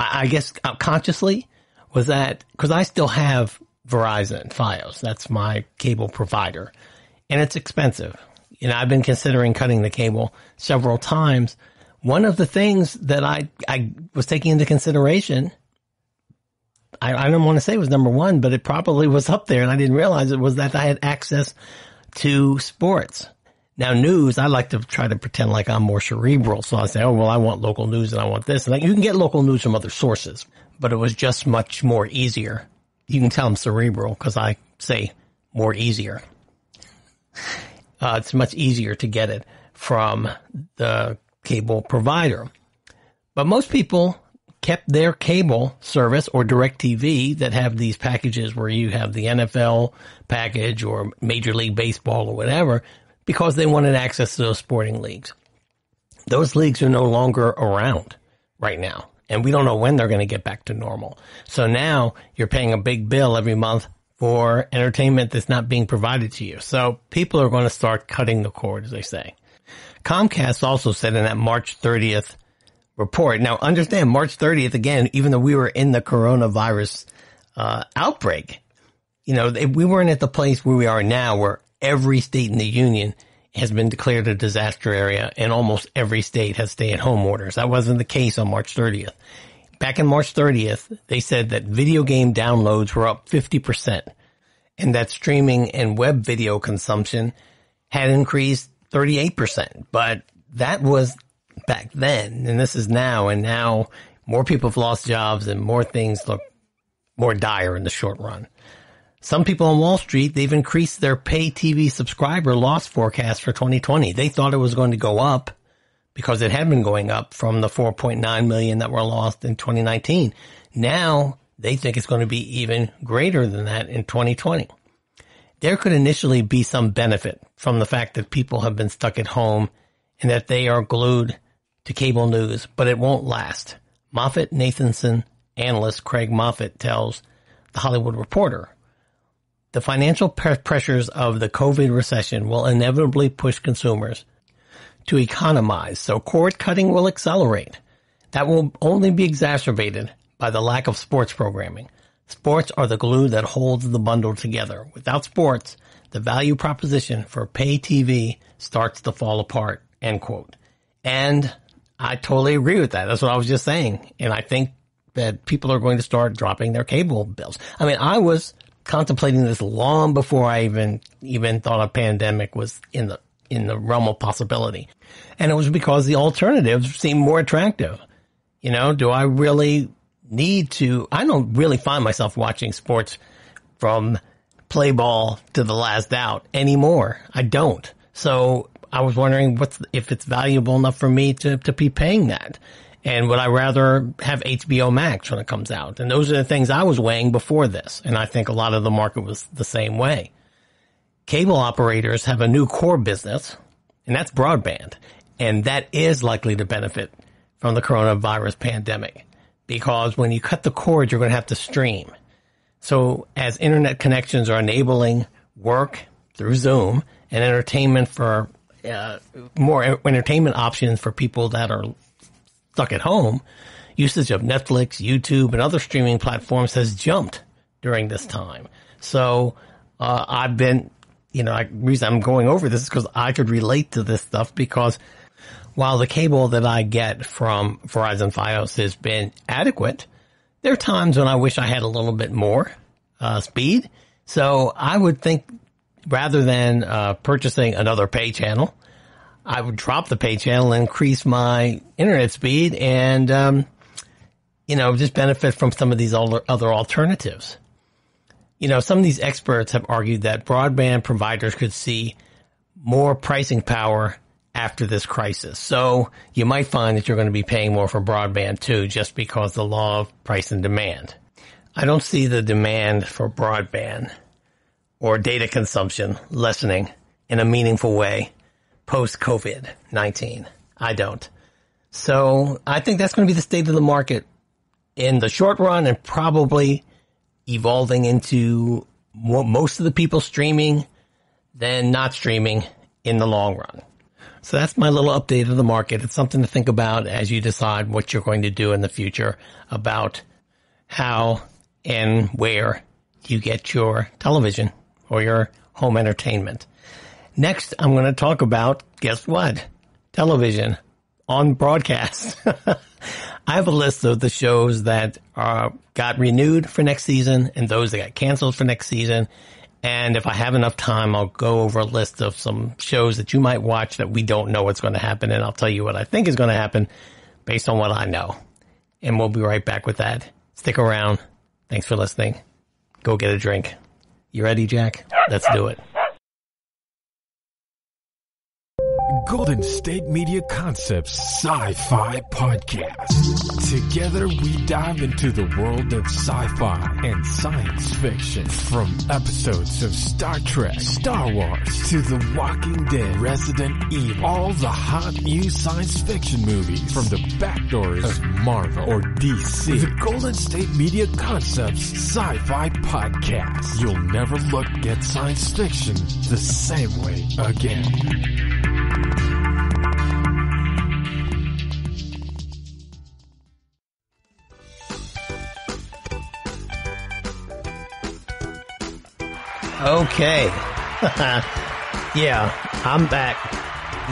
S2: I, I guess consciously was that because I still have Verizon Fios. That's my cable provider and it's expensive. And I've been considering cutting the cable several times. One of the things that I, I was taking into consideration, I, I don't want to say it was number one, but it probably was up there and I didn't realize it was that I had access to sports. Now news, I like to try to pretend like I'm more cerebral. So I say, oh, well, I want local news and I want this. And like, you can get local news from other sources, but it was just much more easier. You can tell I'm cerebral because I say more easier. Uh, it's much easier to get it from the cable provider. But most people kept their cable service or DirecTV that have these packages where you have the NFL package or Major League Baseball or whatever because they wanted access to those sporting leagues. Those leagues are no longer around right now. And we don't know when they're going to get back to normal. So now you're paying a big bill every month for entertainment that's not being provided to you. So people are going to start cutting the cord, as they say. Comcast also said in that March 30th report. Now understand March 30th again, even though we were in the coronavirus uh, outbreak, you know, we weren't at the place where we are now where every state in the union has been declared a disaster area and almost every state has stay at home orders. That wasn't the case on March 30th. Back in March 30th, they said that video game downloads were up 50% and that streaming and web video consumption had increased 38%. But that was back then and this is now and now more people have lost jobs and more things look more dire in the short run. Some people on Wall Street, they've increased their pay TV subscriber loss forecast for 2020. They thought it was going to go up because it had been going up from the 4.9 million that were lost in 2019. Now they think it's going to be even greater than that in 2020. There could initially be some benefit from the fact that people have been stuck at home and that they are glued to cable news, but it won't last. MoffettNathanson analyst Craig Moffett tells the Hollywood Reporter the financial pressures of the COVID recession will inevitably push consumers to economize, so cord cutting will accelerate. That will only be exacerbated by the lack of sports programming. Sports are the glue that holds the bundle together. Without sports, the value proposition for pay TV starts to fall apart. End quote. And I totally agree with that. That's what I was just saying. And I think that people are going to start dropping their cable bills. I mean, I was contemplating this long before I even, even thought a pandemic was in the, in the realm of possibility. And it was because the alternatives seemed more attractive. You know, do I really need to, I don't really find myself watching sports from play ball to the last out anymore. I don't. So I was wondering what's, if it's valuable enough for me to, to be paying that. And would I rather have HBO Max when it comes out? And those are the things I was weighing before this. And I think a lot of the market was the same way. Cable operators have a new core business and that's broadband. And that is likely to benefit from the coronavirus pandemic because when you cut the cord, you're going to have to stream. So as internet connections are enabling work through Zoom and entertainment for uh, more entertainment options for people that are stuck at home, usage of Netflix, YouTube, and other streaming platforms has jumped during this time. So uh, I've been, you know, I, reason I'm going over this is because I could relate to this stuff because while the cable that I get from Verizon Fios has been adequate, there are times when I wish I had a little bit more uh, speed. So I would think rather than uh, purchasing another pay channel, I would drop the pay channel and increase my internet speed and, um, you know, just benefit from some of these other alternatives. You know, some of these experts have argued that broadband providers could see more pricing power after this crisis. So you might find that you're going to be paying more for broadband too, just because the law of price and demand. I don't see the demand for broadband or data consumption lessening in a meaningful way post COVID 19. I don't. So I think that's going to be the state of the market in the short run and probably evolving into most of the people streaming than not streaming in the long run. So that's my little update of the market. It's something to think about as you decide what you're going to do in the future about how and where you get your television or your home entertainment. Next, I'm going to talk about, guess what? Television on broadcast. I have a list of the shows that uh, got renewed for next season and those that got canceled for next season. And if I have enough time, I'll go over a list of some shows that you might watch that we don't know what's going to happen. And I'll tell you what I think is going to happen based on what I know. And we'll be right back with that. Stick around. Thanks for listening. Go get a drink. You ready, Jack? Let's do it.
S1: Golden State Media Concepts Sci-Fi Podcast. Together we dive into the world of sci-fi and science fiction. From episodes of Star Trek, Star Wars, to The Walking Dead, Resident Evil, all the hot new science fiction movies from the back doors of Marvel or DC. The Golden State Media Concepts Sci-Fi Podcast. You'll never look at science fiction the same way again.
S2: Okay. yeah, I'm back.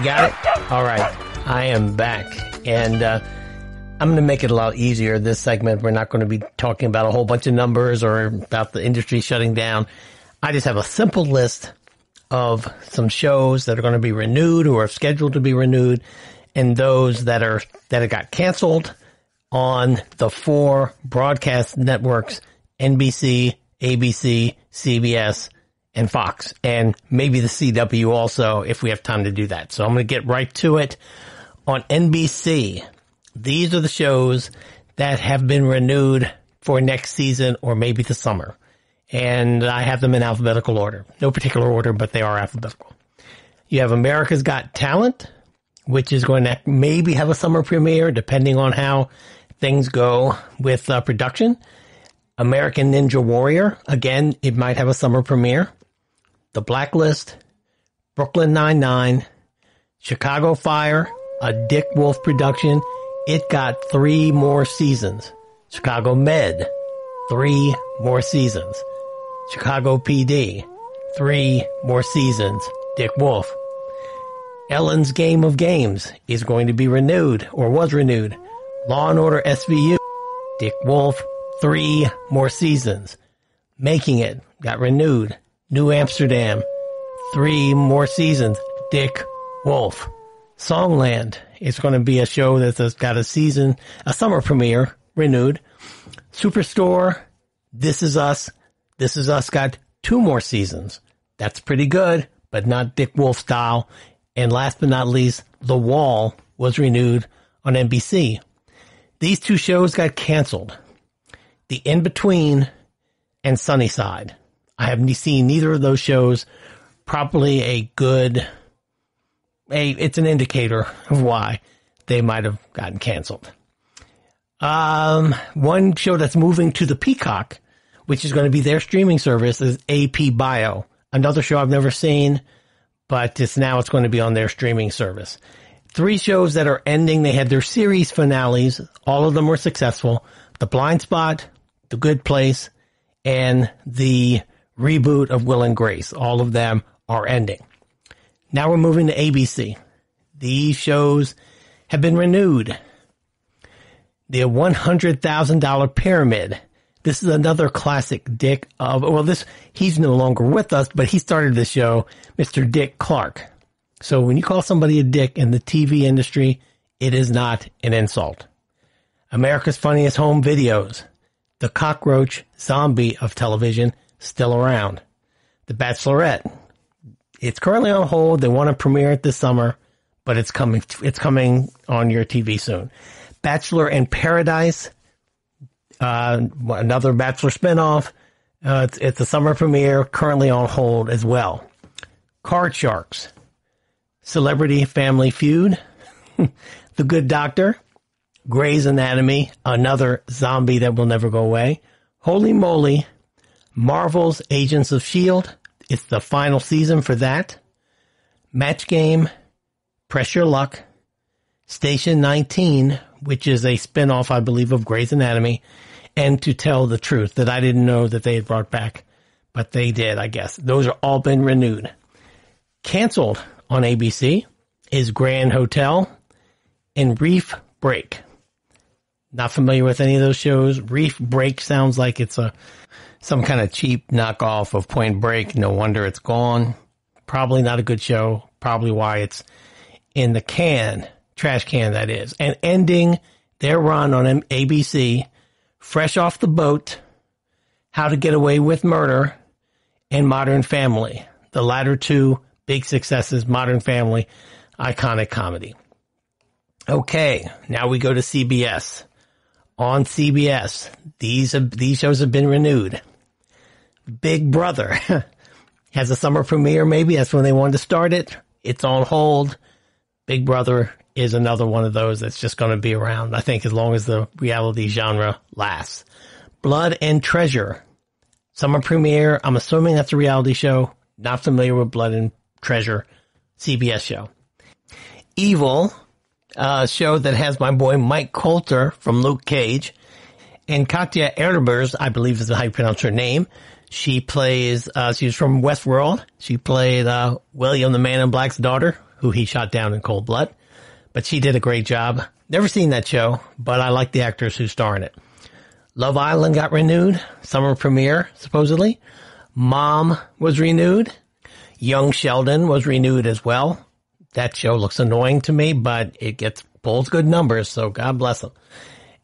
S2: Got it? All right. I am back. And uh, I'm going to make it a lot easier. This segment, we're not going to be talking about a whole bunch of numbers or about the industry shutting down. I just have a simple list of some shows that are going to be renewed or are scheduled to be renewed and those that are that have got canceled on the four broadcast networks NBC, ABC, CBS, and Fox and maybe the CW also if we have time to do that. So I'm going to get right to it on NBC. These are the shows that have been renewed for next season or maybe the summer. And I have them in alphabetical order. No particular order, but they are alphabetical. You have America's Got Talent, which is going to maybe have a summer premiere depending on how things go with uh, production. American Ninja Warrior, again, it might have a summer premiere. The Blacklist, Brooklyn Nine-Nine, Chicago Fire, a Dick Wolf production, It got three more seasons. Chicago Med, three more seasons. Chicago PD, three more seasons. Dick Wolf. Ellen's Game of Games is going to be renewed or was renewed. Law and Order SVU, Dick Wolf, three more seasons. Making It got renewed. New Amsterdam, three more seasons. Dick Wolf. Songland is going to be a show that's got a season, a summer premiere renewed. Superstore, This Is Us, This Is Us got two more seasons. That's pretty good, but not Dick Wolf style. And last but not least, The Wall was renewed on NBC. These two shows got canceled. The In Between and Sunnyside. I haven't seen neither of those shows. Probably a good, a, it's an indicator of why they might have gotten canceled. Um, one show that's moving to the Peacock, which is going to be their streaming service, is AP Bio. Another show I've never seen, but it's now it's going to be on their streaming service. Three shows that are ending. They had their series finales. All of them were successful. The Blind Spot, The Good Place, and the reboot of Will and Grace. All of them are ending. Now we're moving to ABC. These shows have been renewed the $100,000 pyramid. This is another classic Dick of, well, this, he's no longer with us, but he started the show, Mr. Dick Clark. So when you call somebody a dick in the TV industry, it is not an insult. America's Funniest Home Videos. The cockroach zombie of television still around. The Bachelorette. It's currently on hold. They want to premiere it this summer, but it's coming, it's coming on your TV soon. Bachelor in Paradise, uh, another Bachelor spinoff. Uh, it's, it's a summer premiere, currently on hold as well. Card Sharks, Celebrity Family Feud, The Good Doctor, Grey's Anatomy, another zombie that will never go away. Holy moly, Marvel's Agents of S.H.I.E.L.D. It's the final season for that. Match Game, Press Your Luck, Station 19, which is a spinoff, I believe, of Grey's Anatomy, and to tell the truth that I didn't know that they had brought back, but they did, I guess. Those are all been renewed. Canceled on ABC is Grand Hotel and Reef Break. Not familiar with any of those shows. Reef Break sounds like it's a some kind of cheap knockoff of Point Break. No wonder it's gone. Probably not a good show. Probably why it's in the can trash can that is, and ending their run on ABC, fresh off the boat, How to Get Away with Murder, and Modern Family. The latter two big successes, Modern Family, iconic comedy. Okay, now we go to CBS. On CBS, these these shows have been renewed. Big Brother has a summer premiere. Maybe that's when they wanted to start it. It's on hold. Big Brother is another one of those that's just going to be around, I think, as long as the reality genre lasts. Blood and Treasure. Summer premiere. I'm assuming that's a reality show. Not familiar with Blood and Treasure. CBS show. Evil, a show that has my boy Mike Colter from Luke Cage. And Katja Herbers, I believe is how you pronounce her name. She plays, uh, she's from Westworld. She played, uh, William the Man in Black's daughter, who he shot down in cold blood but she did a great job. Never seen that show, but I like the actors who star in it. Love Island got renewed, summer premiere, supposedly. Mom was renewed. Young Sheldon was renewed as well. That show looks annoying to me, but it gets pulls good numbers, so God bless them.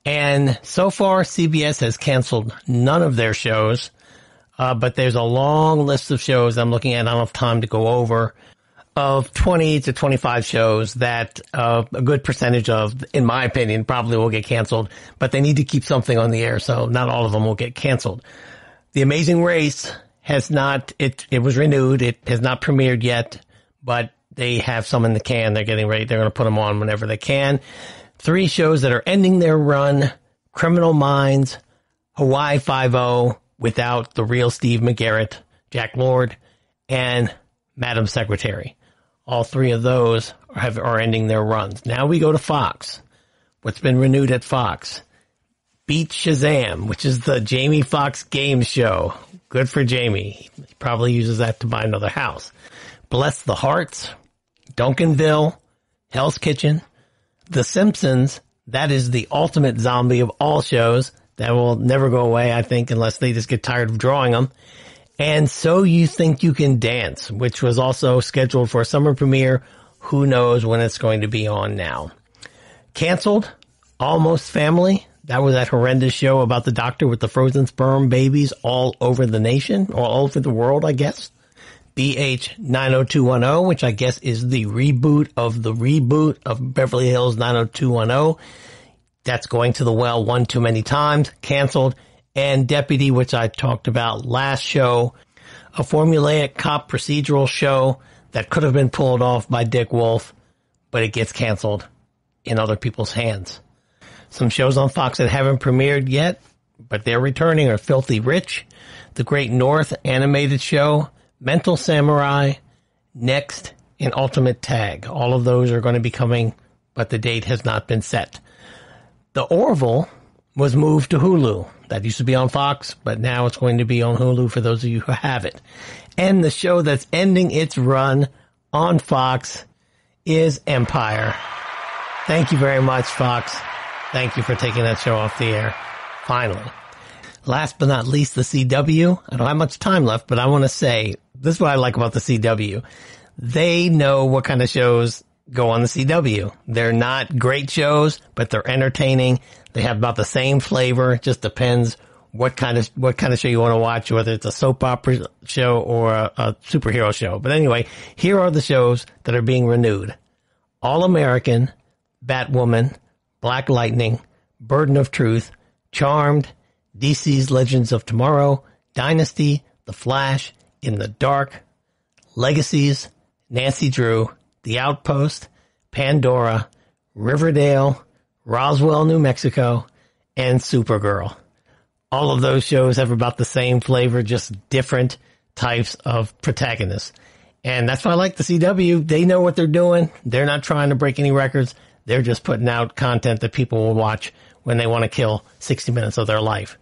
S2: And so far, CBS has canceled none of their shows, uh, but there's a long list of shows I'm looking at. I don't have time to go over of 20 to 25 shows that uh, a good percentage of, in my opinion, probably will get canceled, but they need to keep something on the air, so not all of them will get canceled. The Amazing Race has not, it, it was renewed. It has not premiered yet, but they have some in the can. They're getting ready. They're going to put them on whenever they can. Three shows that are ending their run. Criminal Minds, Hawaii Five-O without the real Steve McGarrett, Jack Lord, and Madam Secretary. All three of those have, are ending their runs. Now we go to Fox. what's been renewed at Fox. Beat Shazam, which is the Jamie Foxx game show. Good for Jamie. He probably uses that to buy another house. Bless the Harts, Duncanville, Hell's Kitchen, The Simpsons. That is the ultimate zombie of all shows. That will never go away, I think, unless they just get tired of drawing them. And So You Think You Can Dance, which was also scheduled for a summer premiere. Who knows when it's going to be on now. Canceled, Almost Family. That was that horrendous show about the doctor with the frozen sperm babies all over the nation, or all over the world, I guess. BH 90210, which I guess is the reboot of the reboot of Beverly Hills 90210. That's going to the well one too many times, canceled. And Deputy, which I talked about last show, a formulaic cop procedural show that could have been pulled off by Dick Wolf, but it gets canceled in other people's hands. Some shows on Fox that haven't premiered yet, but they're returning are Filthy Rich, The Great North animated show, Mental Samurai, Next, and Ultimate Tag. All of those are going to be coming, but the date has not been set. The Orville was moved to Hulu. That used to be on Fox, but now it's going to be on Hulu for those of you who have it. And the show that's ending its run on Fox is Empire. Thank you very much, Fox. Thank you for taking that show off the air. Finally. Last but not least, the CW. I don't have much time left, but I want to say this is what I like about the CW. They know what kind of shows go on the CW. They're not great shows, but they're entertaining. They have about the same flavor. It just depends what kind of what kind of show you want to watch, whether it's a soap opera show or a, a superhero show. But anyway, here are the shows that are being renewed: All American, Batwoman, Black Lightning, Burden of Truth, Charmed, DC's Legends of Tomorrow, Dynasty, The Flash, In the Dark, Legacies, Nancy Drew, The Outpost, Pandora, Riverdale, Roswell, New Mexico, and Supergirl. All of those shows have about the same flavor, just different types of protagonists. And that's why I like the CW. They know what they're doing. They're not trying to break any records. They're just putting out content that people will watch when they want to kill 60 minutes of their life.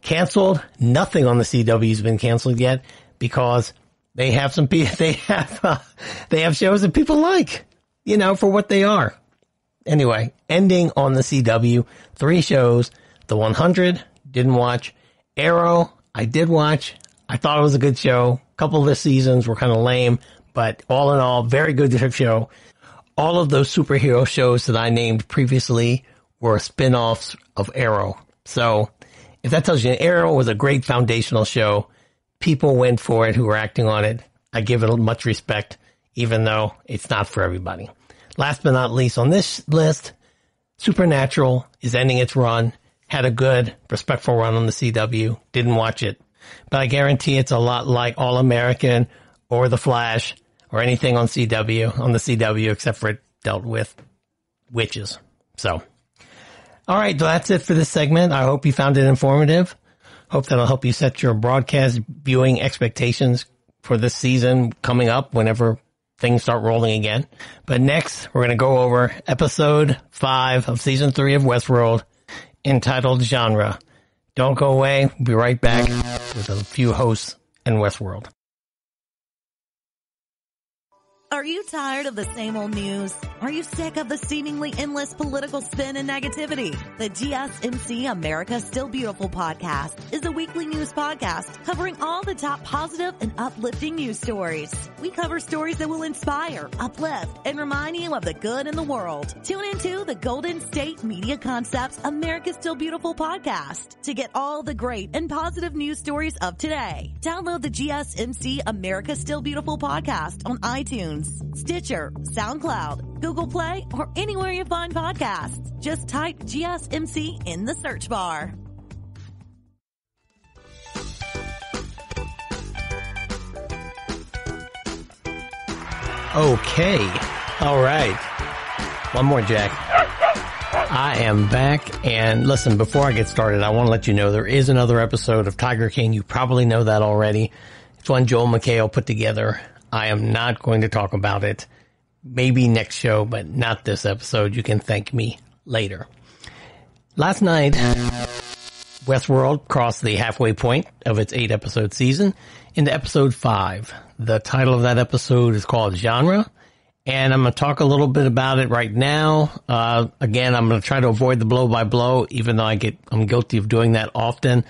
S2: Canceled. Nothing on the CW has been canceled yet because they have some, they have, uh, they have shows that people like, you know, for what they are. Anyway, ending on the CW, three shows, the 100, didn't watch, Arrow, I did watch. I thought it was a good show. A couple of the seasons were kind of lame, but all in all, very good show all of those superhero shows that I named previously were spin-offs of Arrow. So if that tells you Arrow was a great foundational show, people went for it who were acting on it. I give it much respect, even though it's not for everybody. Last but not least on this list, Supernatural is ending its run. Had a good, respectful run on the CW. Didn't watch it, but I guarantee it's a lot like All American or The Flash or anything on CW, on the CW, except for it dealt with witches. So, all right, that's it for this segment. I hope you found it informative. Hope that'll help you set your broadcast viewing expectations for this season coming up whenever things start rolling again. But next, we're going to go over episode five of season three of Westworld entitled Genre. Don't go away. We'll be right back with a few hosts in Westworld.
S5: Are you tired of the same old news? Are you sick of the seemingly endless political spin and negativity? The GSMC America Still Beautiful podcast is a weekly news podcast covering all the top positive and uplifting news stories. We cover stories that will inspire, uplift, and remind you of the good in the world. Tune into the Golden State Media Concepts America Still Beautiful podcast to get all the great and positive news stories of today. Download the GSMC America Still Beautiful podcast on iTunes Stitcher, SoundCloud, Google Play, or anywhere you find podcasts. Just type GSMC in the search bar.
S2: Okay. All right. One more, Jack. I am back. And listen, before I get started, I want to let you know there is another episode of Tiger King. You probably know that already. It's one Joel McHale put together. I am not going to talk about it. Maybe next show, but not this episode. You can thank me later. Last night, Westworld crossed the halfway point of its eight episode season into episode five. The title of that episode is called Genre. And I'm going to talk a little bit about it right now. Uh, again, I'm going to try to avoid the blow by blow, even though I get, I'm guilty of doing that often.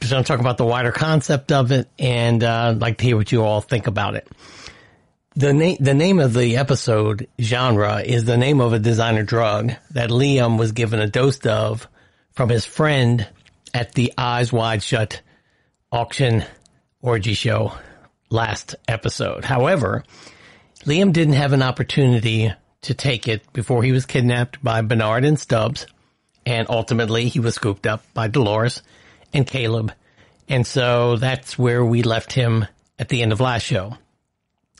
S2: Just going to talk about the wider concept of it and, uh, I'd like to hear what you all think about it. The name, the name of the episode genre is the name of a designer drug that Liam was given a dose of from his friend at the Eyes Wide Shut auction orgy show last episode. However, Liam didn't have an opportunity to take it before he was kidnapped by Bernard and Stubbs, and ultimately he was scooped up by Dolores and Caleb. And so that's where we left him at the end of last show.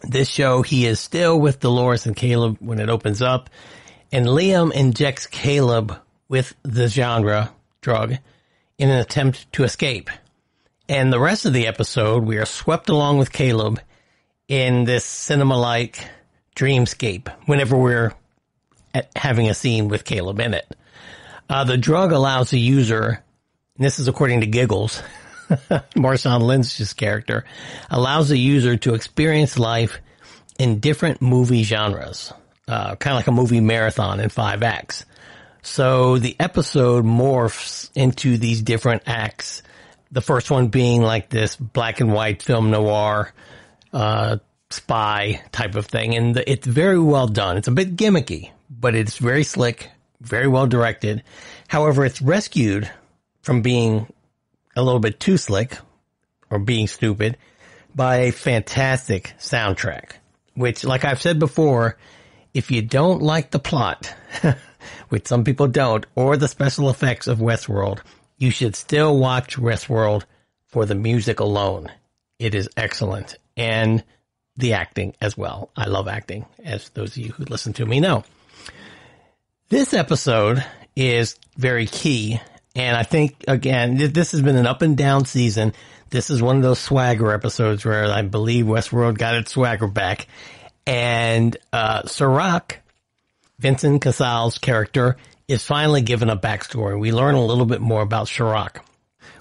S2: This show, he is still with Dolores and Caleb when it opens up, and Liam injects Caleb with the genre drug in an attempt to escape. And the rest of the episode, we are swept along with Caleb in this cinema-like dreamscape whenever we're having a scene with Caleb in it. Uh, the drug allows the user, and this is according to Giggles, Marshawn Lynch's character, allows the user to experience life in different movie genres, uh, kind of like a movie marathon in five acts. So the episode morphs into these different acts. The first one being like this black and white film noir, uh, spy type of thing. And the, it's very well done. It's a bit gimmicky, but it's very slick, very well directed. However, it's rescued from being a little bit too slick or being stupid by a fantastic soundtrack, which, like I've said before, if you don't like the plot, which some people don't, or the special effects of Westworld, you should still watch Westworld for the music alone. It is excellent. And the acting as well. I love acting, as those of you who listen to me know. This episode is very key. And I think, again, this has been an up and down season. This is one of those swagger episodes where I believe Westworld got its swagger back. And, uh, Serac, Vincent Cassel's character, is finally given a backstory. We learn a little bit more about Serac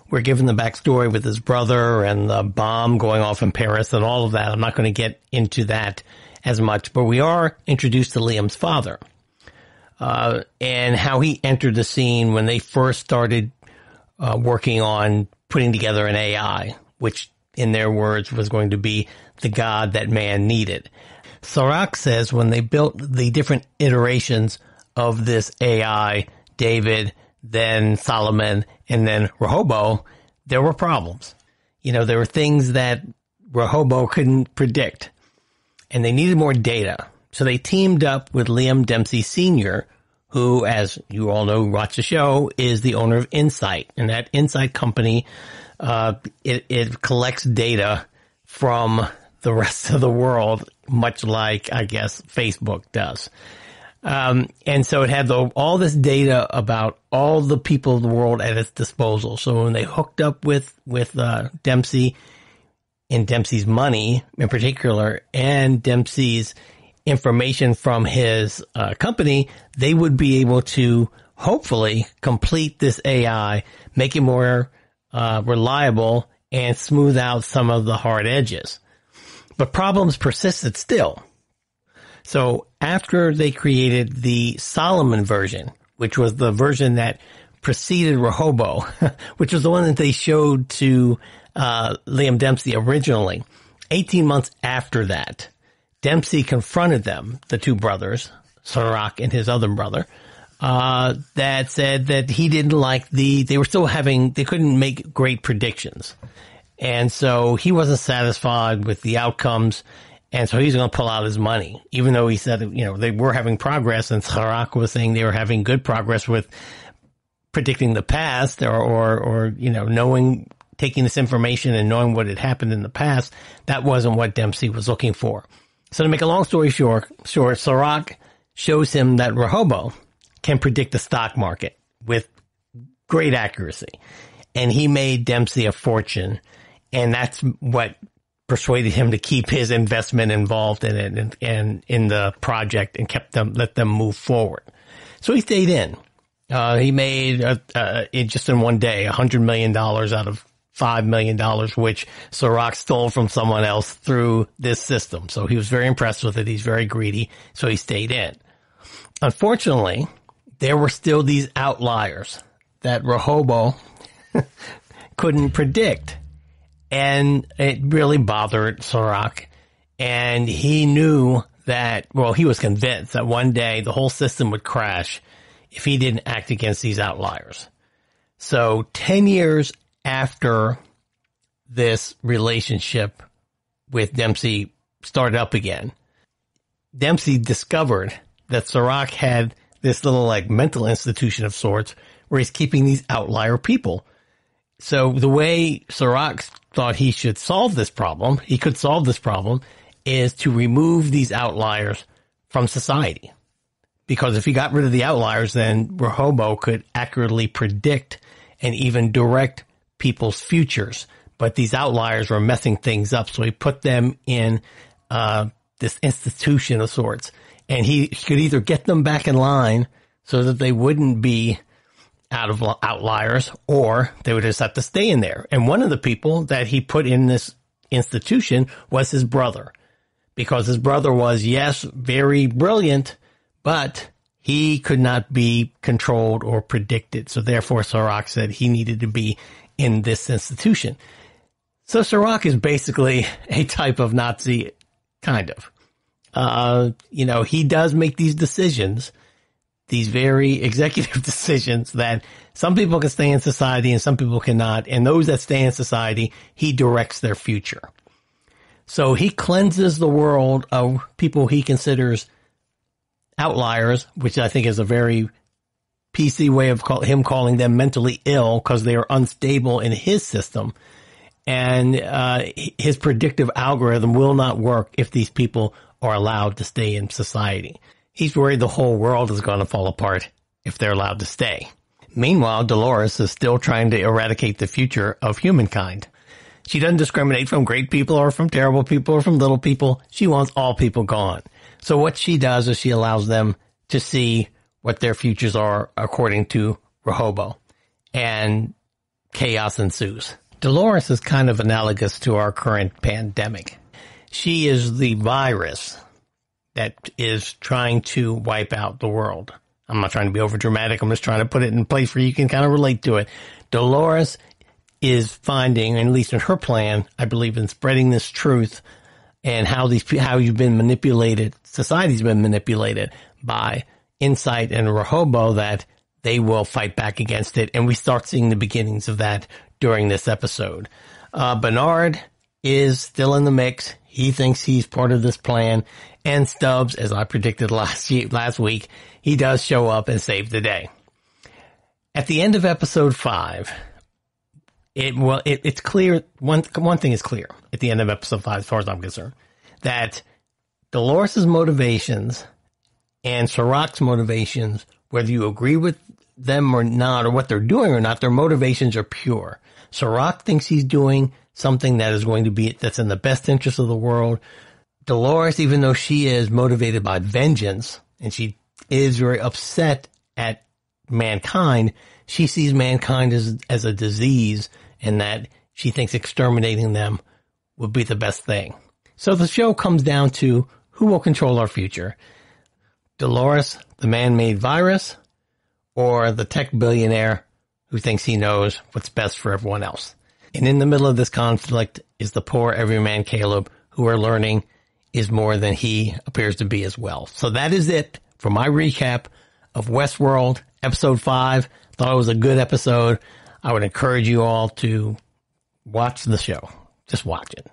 S2: we're given the backstory with his brother and the bomb going off in Paris and all of that. I'm not going to get into that as much, but we are introduced to Liam's father, uh, and how he entered the scene when they first started uh, working on putting together an AI, which in their words was going to be the God that man needed. Serac says when they built the different iterations of this AI, David, then Solomon, and then Rehoboam, there were problems. You know, there were things that Rehoboam couldn't predict and they needed more data. So they teamed up with Liam Dempsey Sr., who, as you all know, watch the show, is the owner of Incite. And that Incite company, uh, it, it collects data from the rest of the world, much like, I guess, Facebook does. Um, and so it had the, all this data about all the people of the world at its disposal. So when they hooked up with, with, uh, Dempsey and Dempsey's money in particular and Dempsey's information from his, uh, company, they would be able to hopefully complete this AI, make it more, uh, reliable and smooth out some of the hard edges. But problems persisted still. So after they created the Solomon version, which was the version that preceded Rehoboam, which was the one that they showed to uh, Liam Dempsey originally, 18 months after that, Dempsey confronted them, the two brothers, Serac and his other brother, uh, that said that he didn't like the, they were still having, they couldn't make great predictions. And so he wasn't satisfied with the outcomes and so he's going to pull out his money, even though he said, you know, they were having progress and Serac was saying they were having good progress with predicting the past or, or, or, you know, knowing, taking this information and knowing what had happened in the past. That wasn't what Dempsey was looking for. So to make a long story short, short, Serac shows him that Rehoboam can predict the stock market with great accuracy. And he made Dempsey a fortune. And that's what persuaded him to keep his investment involved in it and, and in the project and kept them, let them move forward. So he stayed in. Uh, he made uh, uh, just in one day a hundred million dollars out of five million dollars, which Serac stole from someone else through this system. So he was very impressed with it. He's very greedy, so he stayed in. Unfortunately, there were still these outliers that Rehoboam couldn't predict, and it really bothered Serac. And he knew that, well, he was convinced that one day the whole system would crash if he didn't act against these outliers. So 10 years after this relationship with Dempsey started up again, Dempsey discovered that Serac had this little like mental institution of sorts where he's keeping these outlier people. So the way Serac thought he should solve this problem, he could solve this problem, is to remove these outliers from society. Because if he got rid of the outliers, then Rehoboam could accurately predict and even direct people's futures. But these outliers were messing things up, so he put them in uh, this institution of sorts, and he could either get them back in line so that they wouldn't be out of outliers, or they would just have to stay in there. And one of the people that he put in this institution was his brother, because his brother was yes, very brilliant, but he could not be controlled or predicted. So therefore, Serac said he needed to be in this institution. So Serac is basically a type of Nazi, kind of. Uh, you know, he does make these decisions, these very executive decisions that some people can stay in society and some people cannot. And those that stay in society, he directs their future. So he cleanses the world of people he considers outliers, which I think is a very PC way of call, him calling them mentally ill because they are unstable in his system. And uh, his predictive algorithm will not work if these people are allowed to stay in society. He's worried the whole world is going to fall apart if they're allowed to stay. Meanwhile, Dolores is still trying to eradicate the future of humankind. She doesn't discriminate from great people or from terrible people or from little people. She wants all people gone. So what she does is she allows them to see what their futures are according to Rehoboam and chaos ensues. Dolores is kind of analogous to our current pandemic. She is the virus that is trying to wipe out the world. I'm not trying to be over dramatic. I'm just trying to put it in place where you can kind of relate to it. Dolores is finding, at least in her plan, I believe in spreading this truth and how these, how you've been manipulated, society's been manipulated by Incite and Rehoboam that they will fight back against it. And we start seeing the beginnings of that during this episode. Uh, Bernard is still in the mix. He thinks he's part of this plan. And Stubbs, as I predicted last year, last week, he does show up and save the day. At the end of episode five, it well, it, it's clear. One one thing is clear at the end of episode five, as far as I'm concerned, that Dolores's motivations and Serac's motivations, whether you agree with them or not, or what they're doing or not, their motivations are pure. Serac thinks he's doing something that is going to be, that's in the best interest of the world. Dolores, even though she is motivated by vengeance and she is very upset at mankind, she sees mankind as, as a disease and that she thinks exterminating them would be the best thing. So the show comes down to who will control our future. Dolores, the man-made virus, or the tech billionaire who thinks he knows what's best for everyone else. And in the middle of this conflict is the poor everyman Caleb, who we're learning is more than he appears to be as well. So that is it for my recap of Westworld episode five. Thought it was a good episode. I would encourage you all to watch the show. Just watch it.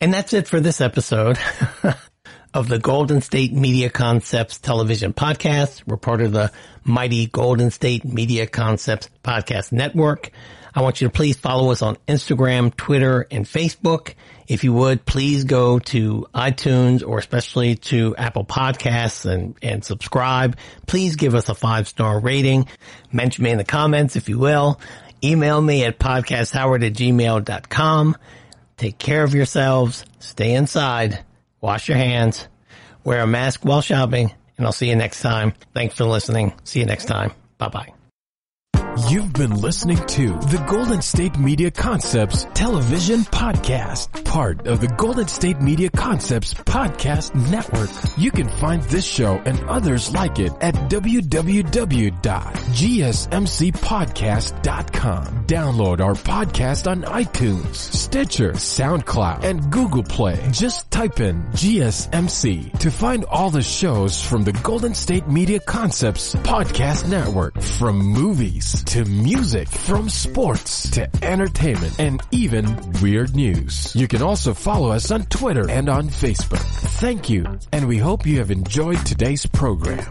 S2: And that's it for this episode. of the Golden State Media Concepts television podcast. We're part of the mighty Golden State Media Concepts podcast network. I want you to please follow us on Instagram, Twitter, and Facebook. If you would, please go to iTunes or especially to Apple Podcasts and, and subscribe. Please give us a five star rating. Mention me in the comments if you will. Email me at podcasthoward at gmail.com. Take care of yourselves. Stay inside wash your hands, wear a mask while shopping, and I'll see you next time. Thanks for listening. See you next time. Bye bye.
S1: You've been listening to the Golden State Media Concepts television podcast, part of the Golden State Media Concepts podcast network. You can find this show and others like it at www.gsmcpodcast.com. Download our podcast on iTunes, Stitcher, SoundCloud, and Google Play. Just type in GSMC to find all the shows from the Golden State Media Concepts podcast network, from to music, from sports to entertainment, and even weird news. You can also follow us on Twitter and on Facebook. Thank you, and we hope you have enjoyed today's program.